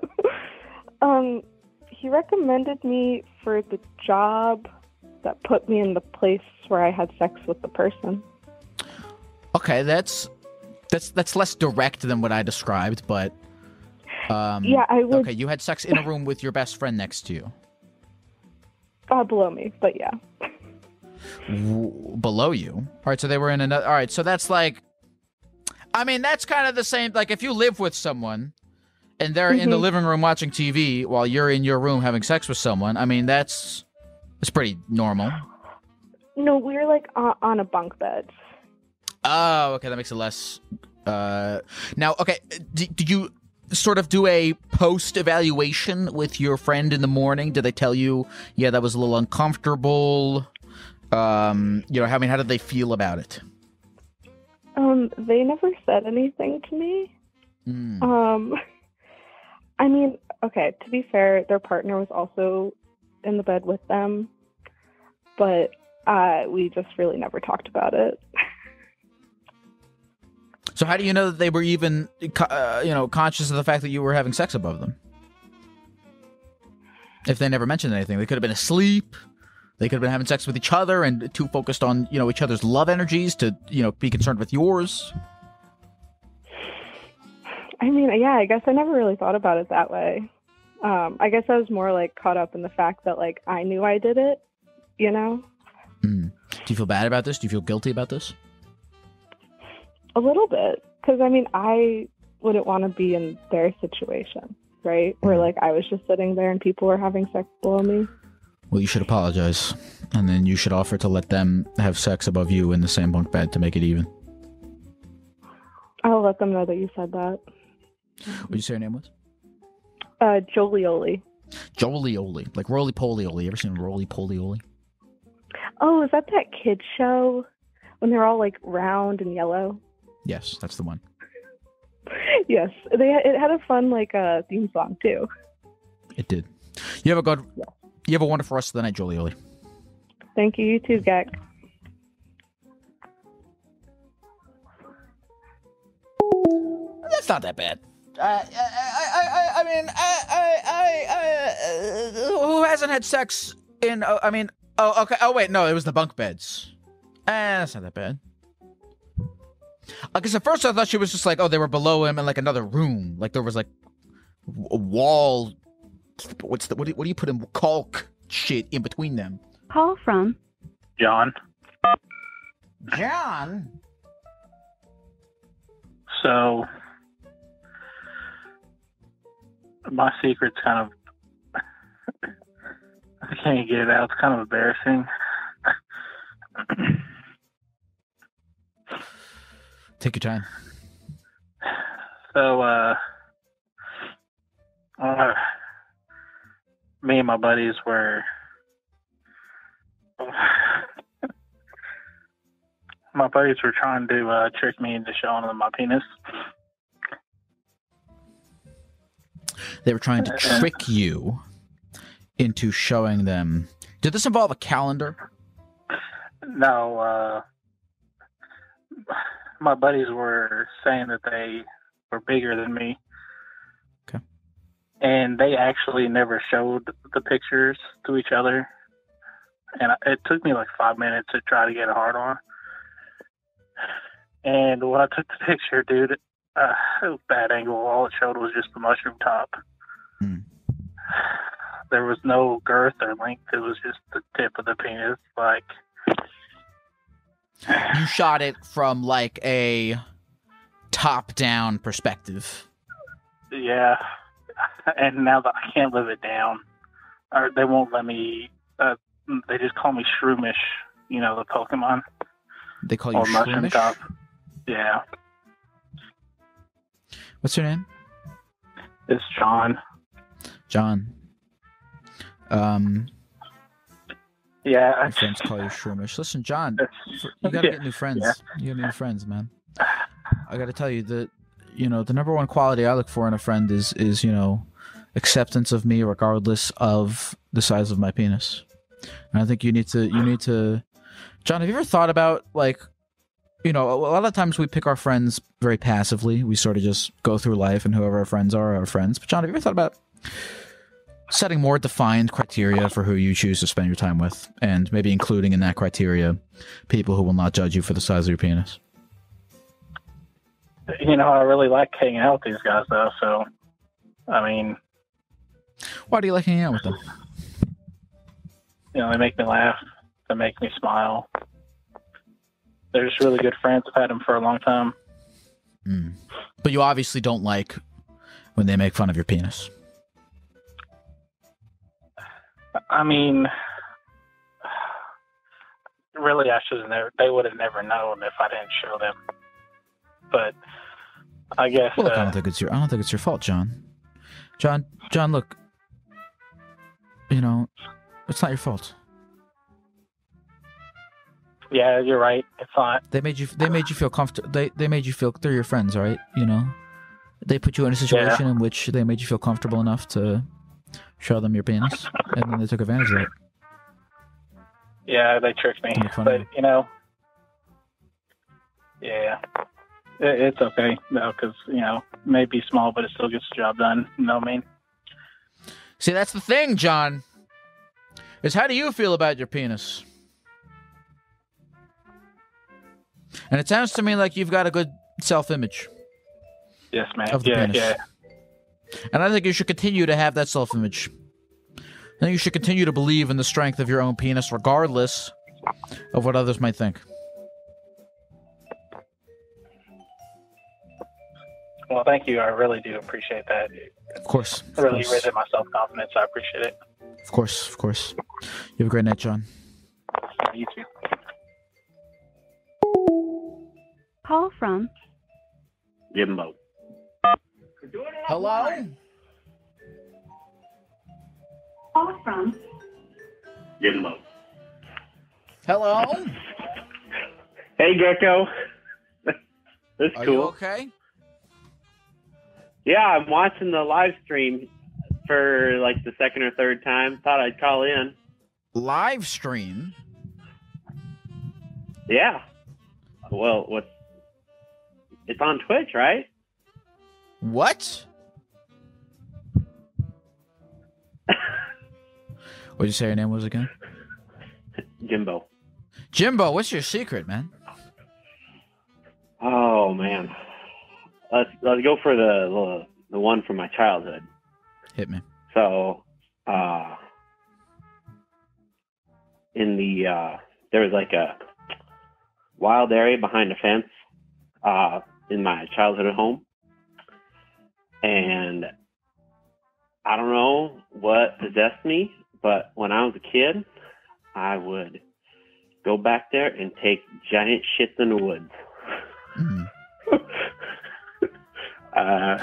Um he recommended me for the job that put me in the place where I had sex with the person. Okay, that's that's that's less direct than what I described, but um Yeah, I would- Okay, you had sex in a room with your best friend next to you. Uh below me, but yeah. W- below you. All right, so they were in another All right, so that's like I mean, that's kind of the same like if you live with someone and they're in the Mhm. living room watching TV while you're in your room having sex with someone, I mean, that's that's pretty normal. No, we were like on, on a bunk bed. Oh, okay, that makes it less. Uh, now, okay, did, did you sort of do a post evaluation with your friend in the morning? Did they tell you, yeah, that was a little uncomfortable? Um, you know, I mean, how did they feel about it? Um, they never said anything to me. Mm. Um, I mean, okay, to be fair, their partner was also in the bed with them, but uh, we just really never talked about it. So, how do you know that they were even, uh, you know, conscious of the fact that you were having sex above them? If they never mentioned anything, they could have been asleep. They could have been having sex with each other and too focused on, you know, each other's love energies to, you know, be concerned with yours. I mean, yeah, I guess I never really thought about it that way. Um, I guess I was more like caught up in the fact that like I knew I did it, you know, Do you feel bad about this? Do you feel guilty about this? a little bit. Because I mean, I wouldn't want to be in their situation, right? Where like I was just sitting there and people were having sex below me. Well, you should apologize, and then you should offer to let them have sex above you in the same bunk bed to make it even. I'll let them know that you said that. What did you say your name was? Uh, Jolioli. Jolioli, like Rolie Polie Olie. You ever seen Rolie Polie Olie? Oh, is that that kid show when they're all like round and yellow? Yes, that's the one. yes, they it had a fun like uh, theme song too. It did. You have a good. You have a wonderful rest of the night, Jolioli. Thank you. You too, Gek. That's not that bad. Uh, I, I, I, I mean, I, I, I, I, uh, who hasn't had sex in? Uh, I mean, oh, okay. Oh, wait, no, it was the bunk beds. Eh, that's not that bad. Because at first I thought she was just like, oh, they were below him in like another room, like there was like a wall. What's the what do, what do you put in caulk shit in between them? Call from John. John. So my secret's kind of I can't get it out. It's kind of embarrassing. Take your time. So uh, uh me and my buddies were my buddies were trying to uh, trick me into showing them my penis. They were trying to trick you into showing them. Did this involve a calendar? No, uh, my buddies were saying that they were bigger than me. Okay. And they actually never showed the pictures to each other. And it took me like five minutes to try to get a hard on. And when I took the picture, dude, uh, a bad angle. All it showed was just the mushroom top. There was no girth or length. It was just the tip of the penis. Like, You shot it from like a top-down perspective. yeah. And now that I can't live it down, or they won't let me. Uh, they just call me Shroomish. You know the Pokemon. They call you or mushroom top. Yeah, What's your name? it's John. John. Um, Yeah, your friends call you Shroomish. Listen, John, you gotta Yeah, get new friends. yeah. You gotta new friends, man. I gotta tell you that you know the number one quality I look for in a friend is is you know acceptance of me regardless of the size of my penis. And I think you need to you need to John, have you ever thought about like you know, a lot of times we pick our friends very passively. We sort of just go through life and whoever our friends are are our friends. But John, have you ever thought about setting more defined criteria for who you choose to spend your time with and maybe including in that criteria people who will not judge you for the size of your penis? you know I really like hanging out with these guys though. So, I mean, Why do you like hanging out with them? you know, they make me laugh. They make me smile. They're just really good friends. I've had them for a long time. Mm. But you obviously don't like when they make fun of your penis. I mean, really, I should have never. They would have never known if I didn't show them. But I guess. Well, look, I uh, don't think it's your. I don't think it's your fault, John. John, John, look. You know, it's not your fault. Yeah, you're right. It's not. They made you. They made you feel comfortable. They they made you feel. They're your friends, right? You know, they put you in a situation in which they made you feel comfortable enough to show them your penis, and then they took advantage of it. Yeah, they tricked me. Make fun of But you know, yeah, it, it's okay though, because you know, it may be small, but it still gets the job done. You know what I mean? See, that's the thing, John. Is how do you feel about your penis? And it sounds to me like you've got a good self-image. Yes, man. Of the yeah, penis. yeah. And I think you should continue to have that self image. I think you should continue to believe in the strength of your own penis, regardless of what others might think. Well, thank you. I really do appreciate that. Of course. It Of really course. raised my self confidence. I appreciate it. Of course. Of course. You have a great night, John. You too. Call from Jimbo. Hello? Call from Jimbo. Hello? Hey, Gecko. That's Are cool. you okay? Yeah, I'm watching the live stream for like the second or third time. Thought I'd call in. Live stream? Yeah. Well, what's it's on Twitch, right? What? What'd you say your name was again? Jimbo. Jimbo, what's your secret, man? Oh man. Let's let's go for the the, the one from my childhood. Hit me. So, uh, in the uh, there was like a wild area behind a fence uh, in my childhood home, and I don't know what possessed me, but when I was a kid, I would go back there and take giant shits in the woods. uh,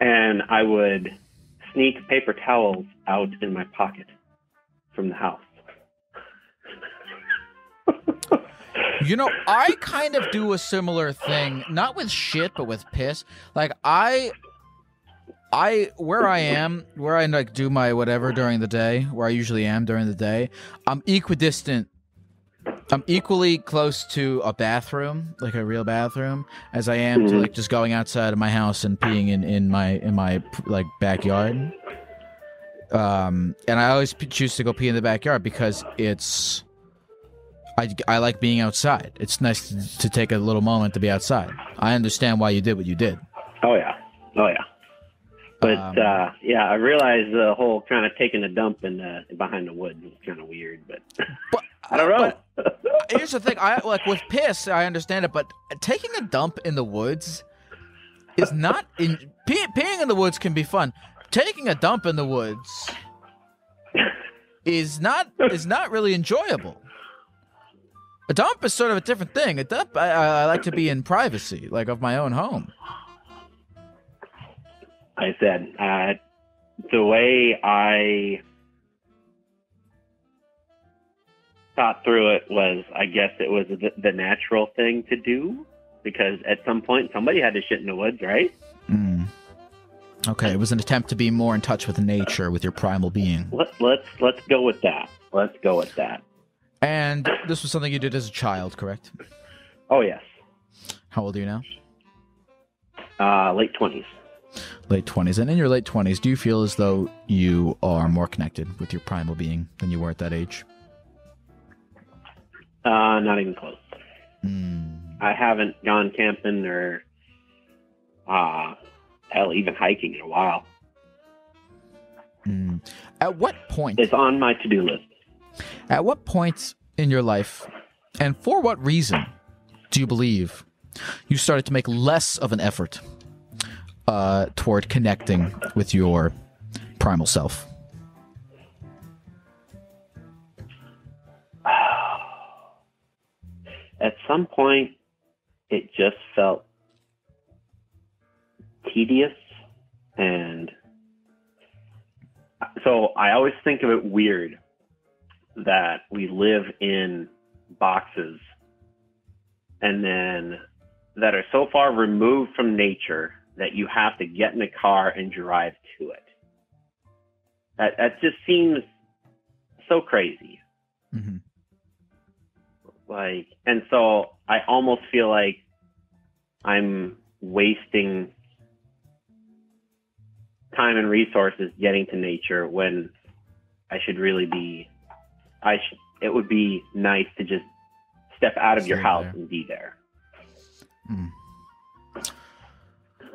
and I would sneak paper towels out in my pocket from the house. You know, I kind of do a similar thing, not with shit, but with piss. Like I I where I am, where I like do my whatever during the day, where I usually am during the day, I'm equidistant. I'm equally close to a bathroom, like a real bathroom, as I am to Mhm. like just going outside of my house and peeing in in my in my like backyard. Um, and I always choose to go pee in the backyard because it's I, I like being outside. It's nice to, to take a little moment to be outside. I understand why you did what you did. Oh yeah, oh yeah. But Um, uh, yeah, I realized the whole kind of taking a dump in the behind the woods was kind of weird, but, I don't know. Here's the thing: I like with piss, I understand it, but taking a dump in the woods is not. In, pee, peeing in the woods can be fun. Taking a dump in the woods is not is not really enjoyable. A dump is sort of a different thing. A dump, I, I I like to be in privacy, like of my own home. I said uh, the way I thought through it was, I guess it was the, the natural thing to do because at some point somebody had to shit in the woods, right? Mm. Okay, it was an attempt to be more in touch with nature, with your primal being. Let, let's let's go with that. Let's go with that. And this was something you did as a child, correct? Oh yes, How old are you now? uh, late twenties. Late 20s. And in your late 20s, do you feel as though you are more connected with your primal being than you were at that age? Uh, not even close. Hmm. I haven't gone camping or, uh, hell, even hiking in a while. Hmm. At what point? It's on my to-do list. At what point in your life, and for what reason, do you believe you started to make less of an effort uh, toward connecting with your primal self? At some point, it just felt tedious and so I always think of it weird that we live in boxes and then that are so far removed from nature that you have to get in a car and drive to it. That that just seems so crazy. Mm-hmm. Like, and so I almost feel like I'm wasting time and resources getting to nature when I should really be. I should. It would be nice to just step out of your house there. and be there.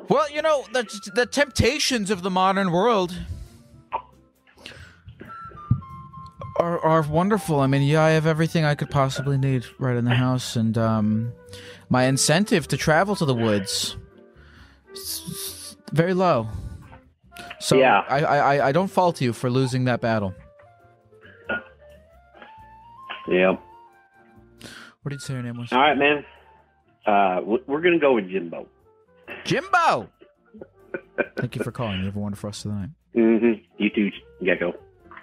Well, you know, the, the temptations of the modern world are, are wonderful. I mean, yeah, I have everything I could possibly need right in the house, and um, my incentive to travel to the woods is very low. So Yeah. I, I- I don't fault you for losing that battle. Yeah. What did you say your name was? All right, man. Uh, we're gonna go with Jimbo. Jimbo. Thank you for calling. You have a wonderful rest of the night. Mm-hmm. You too, Gecko.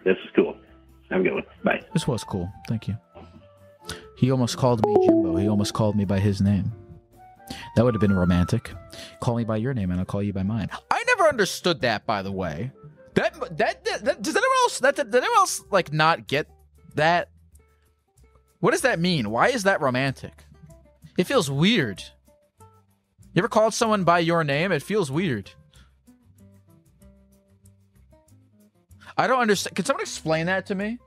This is cool. Have a good one. Bye. This was cool. Thank you. He almost called me Jimbo. He almost called me by his name. That would have been romantic. Call me by your name and I'll call you by mine. I never understood that, by the way. That that, that, that- does anyone else that did anyone else like not get that? What does that mean? Why is that romantic? It feels weird. You ever called someone by your name? It feels weird. I don't understand. Can someone explain that to me?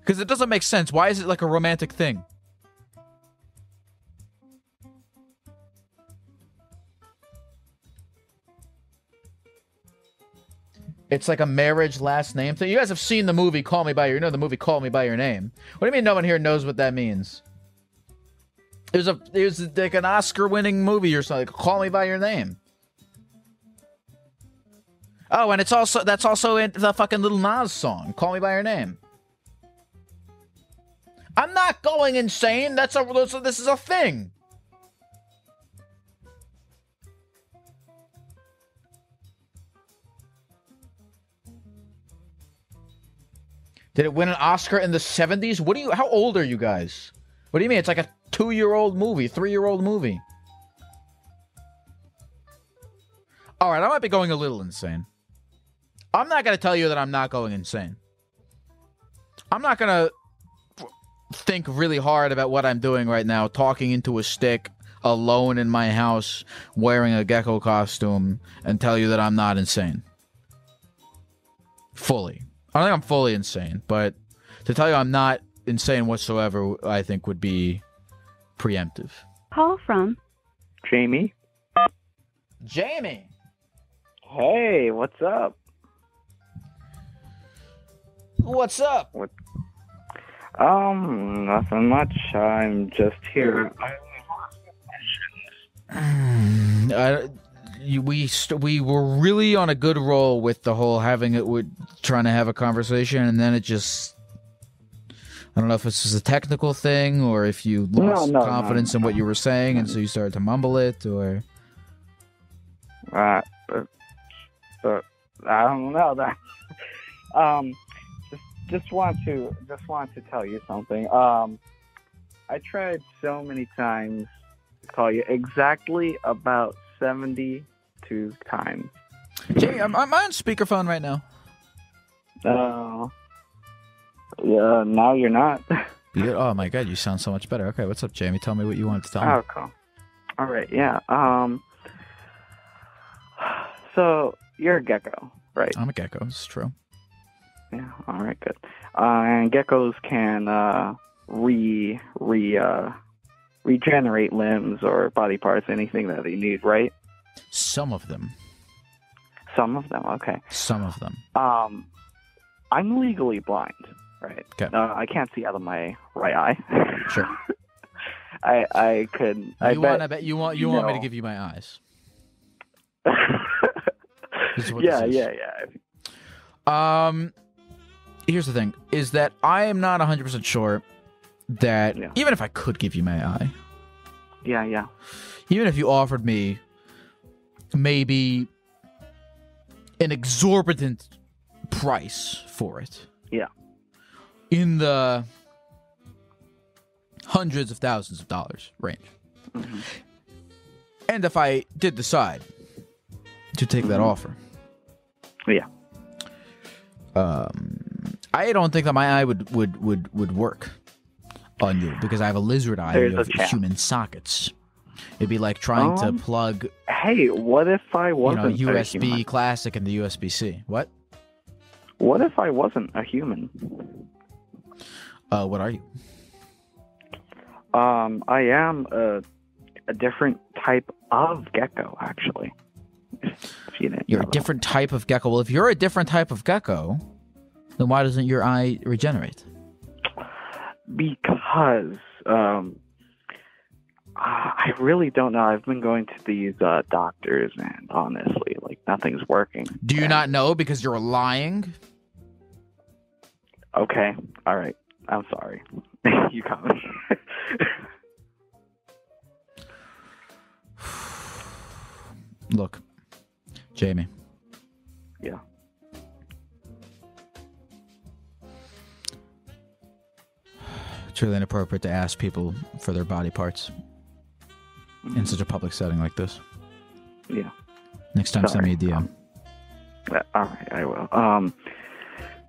Because it doesn't make sense. Why is it like a romantic thing? It's like a marriage last name thing. You guys have seen the movie Call Me by Your you know the movie Call Me by Your Name. What do you mean no one here knows what that means? It was a it was like an Oscar winning movie or something. Call Me by Your Name. Oh, and it's also that's also in the fucking Lil Nas song, Call Me by Your Name. I'm not going insane. That's a this is a thing. Did it win an Oscar in the 70s? What do you how old are you guys? What do you mean? It's like a 2-year-old movie, 3-year-old movie. All right, I might be going a little insane. I'm not going to tell you that I'm not going insane. I'm not going to think really hard about what I'm doing right now, talking into a stick, alone in my house, wearing a gecko costume, and tell you that I'm not insane. Fully. I don't think I'm fully insane, but to tell you I'm not insane whatsoever, I think would be preemptive. Call from Jamie. Jamie. Hey, what's up? What's up? What? Um, nothing much. I'm just here. I, you, we st- we were really on a good roll with the whole having it with trying to have a conversation, and then it just. I don't know if this was a technical thing or if you lost no, no, confidence in what you were saying, and so you started to mumble it, or. Uh, but, but I don't know that. um, just just want to just want to tell you something. Um, I tried so many times to call you exactly about seventy-two times. Jamie, am, am I on speakerphone right now? Uh, yeah. Now you're not. You- oh my god, you sound so much better. Okay, what's up, Jamie? Tell me what you wanted to tell me. Oh, cool. All right, yeah. Um. So you're a gecko, right? I'm a gecko. It's true. Yeah. All right, good. Uh, and geckos can uh, re re uh, regenerate limbs or body parts, anything that they need, right? Some of them. Some of them. Okay. Some of them. Um, I'm legally blind, right? Okay. Uh, I can't see out of my right eye. Sure. I I could. I you bet, want to bet you want you want me to give you my eyes? yeah, yeah, yeah. Um, here's the thing: is that I am not 100 percent sure that even if I could give you my eye, Yeah, yeah. even if you offered me maybe an exorbitant price for it, Yeah. in the hundreds of thousands of dollars range, Mm-hmm. and if I did decide to take that offer, Yeah. um, I don't think that my eye would would would would work on you because I have a lizard eye There's and you have human sockets. It'd be like trying Um, to plug, Hey, what if I you wasn't know, a USB human? Classic and the USB C. What? What if I wasn't a human? Uh, what are you? Um, I am a, a different type of gecko, actually. you you're a different type of gecko. Well, if you're a different type of gecko, then why doesn't your eye regenerate? because um, I really don't know. I've been going to these uh, doctors, and honestly, like nothing's working. Do you not know because you're lying? Okay, all right. I'm sorry. you got me. Look, Jamie. Yeah. It's really inappropriate to ask people for their body parts in such a public setting like this. Yeah. Next time, send me a DM. Uh, all right, I will. Um,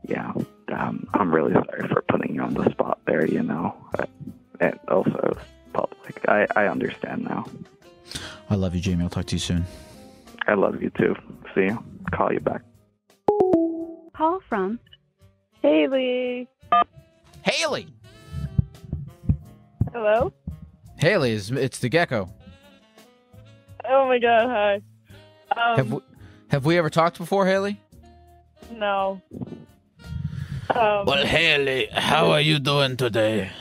yeah. um, I'm really sorry for putting you on the spot there. You know, Uh, and also public. I I understand now. I love you, Jamie. I'll talk to you soon. I love you too. See you. Call you back. Call from Haley. Haley. Hello. Haley, is it's the gecko. Oh my God. Hi. Um, have we, have we ever talked before, Haley? no. Um, Well, Haley, how are you doing today?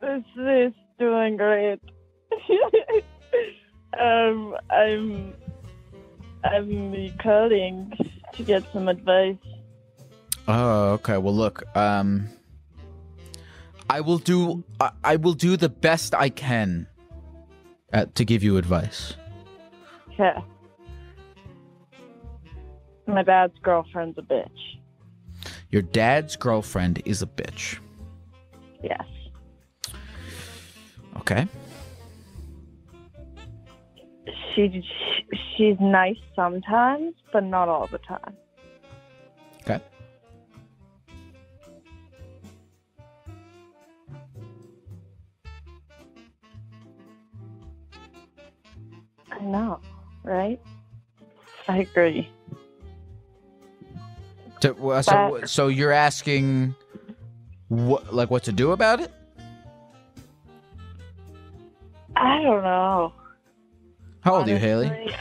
This is doing great. um, I'm I'm calling to get some advice. Oh, okay. Well, look, um, I will do I, I will do the best I can at, to give you advice. Yeah. My dad's girlfriend's a bitch. Your dad's girlfriend is a bitch. Yes. Okay. She, she she's nice sometimes, but not all the time. I know, right? I agree. So, uh, so, so you're asking what, like, what to do about it? I don't know. How old are you, Haley?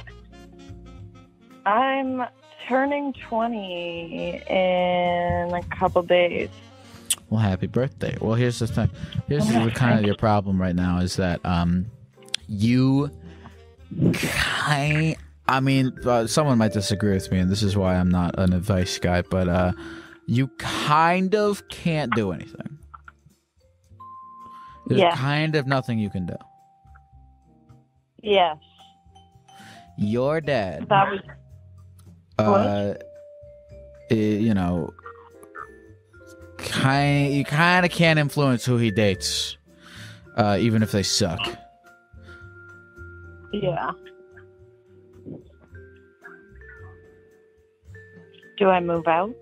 I'm turning 20 in a couple days. Well, happy birthday. Well, here's the thing. Here's the kind of your problem right now is that um, you kind. I mean, uh, someone might disagree with me, and this is why I'm not an advice guy. But uh, you kind of can't do anything. There's Yeah. kind of nothing you can do. Yes, Your dad, that was uh, you know, kind you kind of can't influence who he dates, uh, even if they suck. Yeah. Do I move out?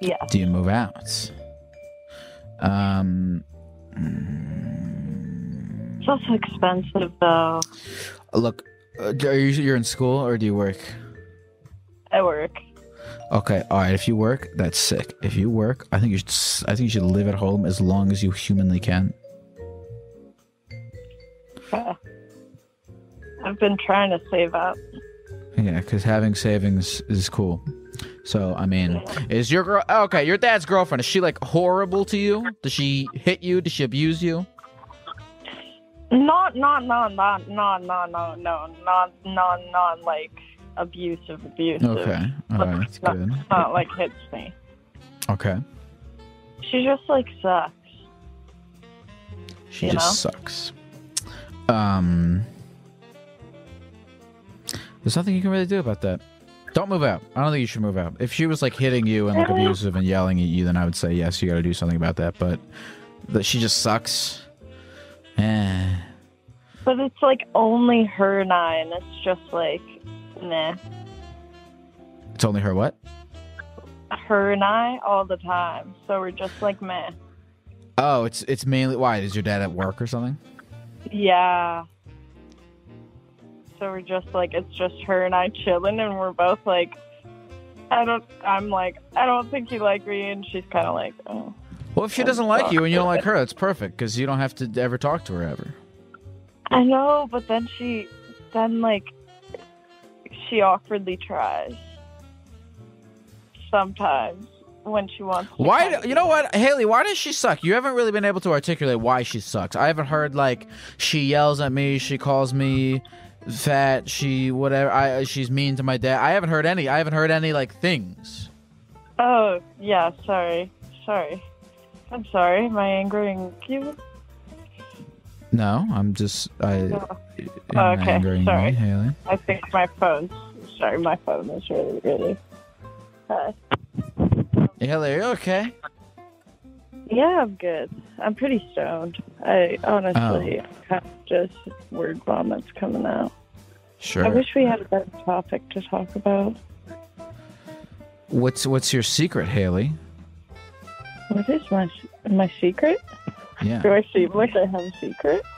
Yeah. Do you move out? Um, It's also expensive though. look, uh, are you you're in school or do you work? I work. Okay, all right. If you work, that's sick. If you work, I think you should. I think you should live at home as long as you humanly can. Uh, I've been trying to save up. Yeah, because having savings is cool. So, I mean, is your girl okay? Your dad's girlfriend is she like horrible to you? Does she hit you? Does she abuse you? Not, not, not, not, not, not, not, no, not, not, not like abusive, abusive. Okay, all right, that's Not, good. not like hits me. Okay, She just like sucks. she just know? sucks. Um, there's nothing you can really do about that. Don't move out. I don't think you should move out. If she was like hitting you and like abusive and yelling at you, then I would say yes, you got to do something about that. But that she just sucks. Eh. But it's like only her and I, and it's just like, nah. It's only her what? Her and I all the time. So we're just like, meh. Oh, it's it's mainly why is your dad at work or something? Yeah. So we're just like, it's just her and I chilling, and we're both like, I don't, I'm like, I don't think you like me, and she's kind of like, oh. Well, if she doesn't like you and you don't like her, that's perfect because you don't have to ever talk to her ever. I know, but then she, then like, she awkwardly tries. Sometimes when she wants. To Why? You know what, Haley? Why does she suck? You haven't really been able to articulate why she sucks. I haven't heard like she yells at me, she calls me fat, she whatever. I she's mean to my dad. I haven't heard any. I haven't heard any like things. Oh yeah, sorry, sorry. I'm sorry. Am I angering you? No, I'm just I. Oh, am okay, angering sorry. me, Haley. I think my phone's. Sorry, my phone is really, really. Uh, Haley, okay? Yeah, I'm good. I'm pretty stoned. I honestly Oh. have just word vomits coming out. Sure. I wish we had a better topic to talk about. What's what's your secret, Haley? What is my my secret? Yeah. Do I seem like I have a secret?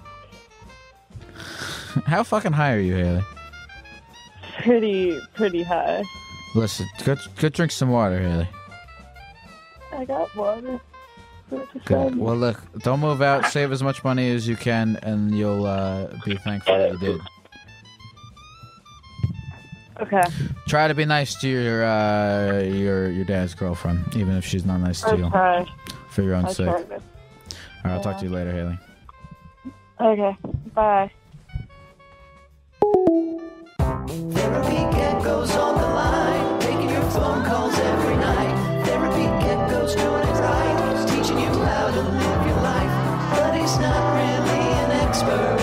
How fucking high are you, Haley? Pretty pretty high. Listen, go go drink some water, Haley. I got water. Good. Well, look, don't move out. Save as much money as you can, and you'll uh, be thankful that you did. Okay. Try to be nice to your uh, your your dad's girlfriend, even if she's not nice to you, Okay. for your own I sake. All tried right, it. I'll talk to you later, Haley. Okay. Bye. Therapy get goes Master.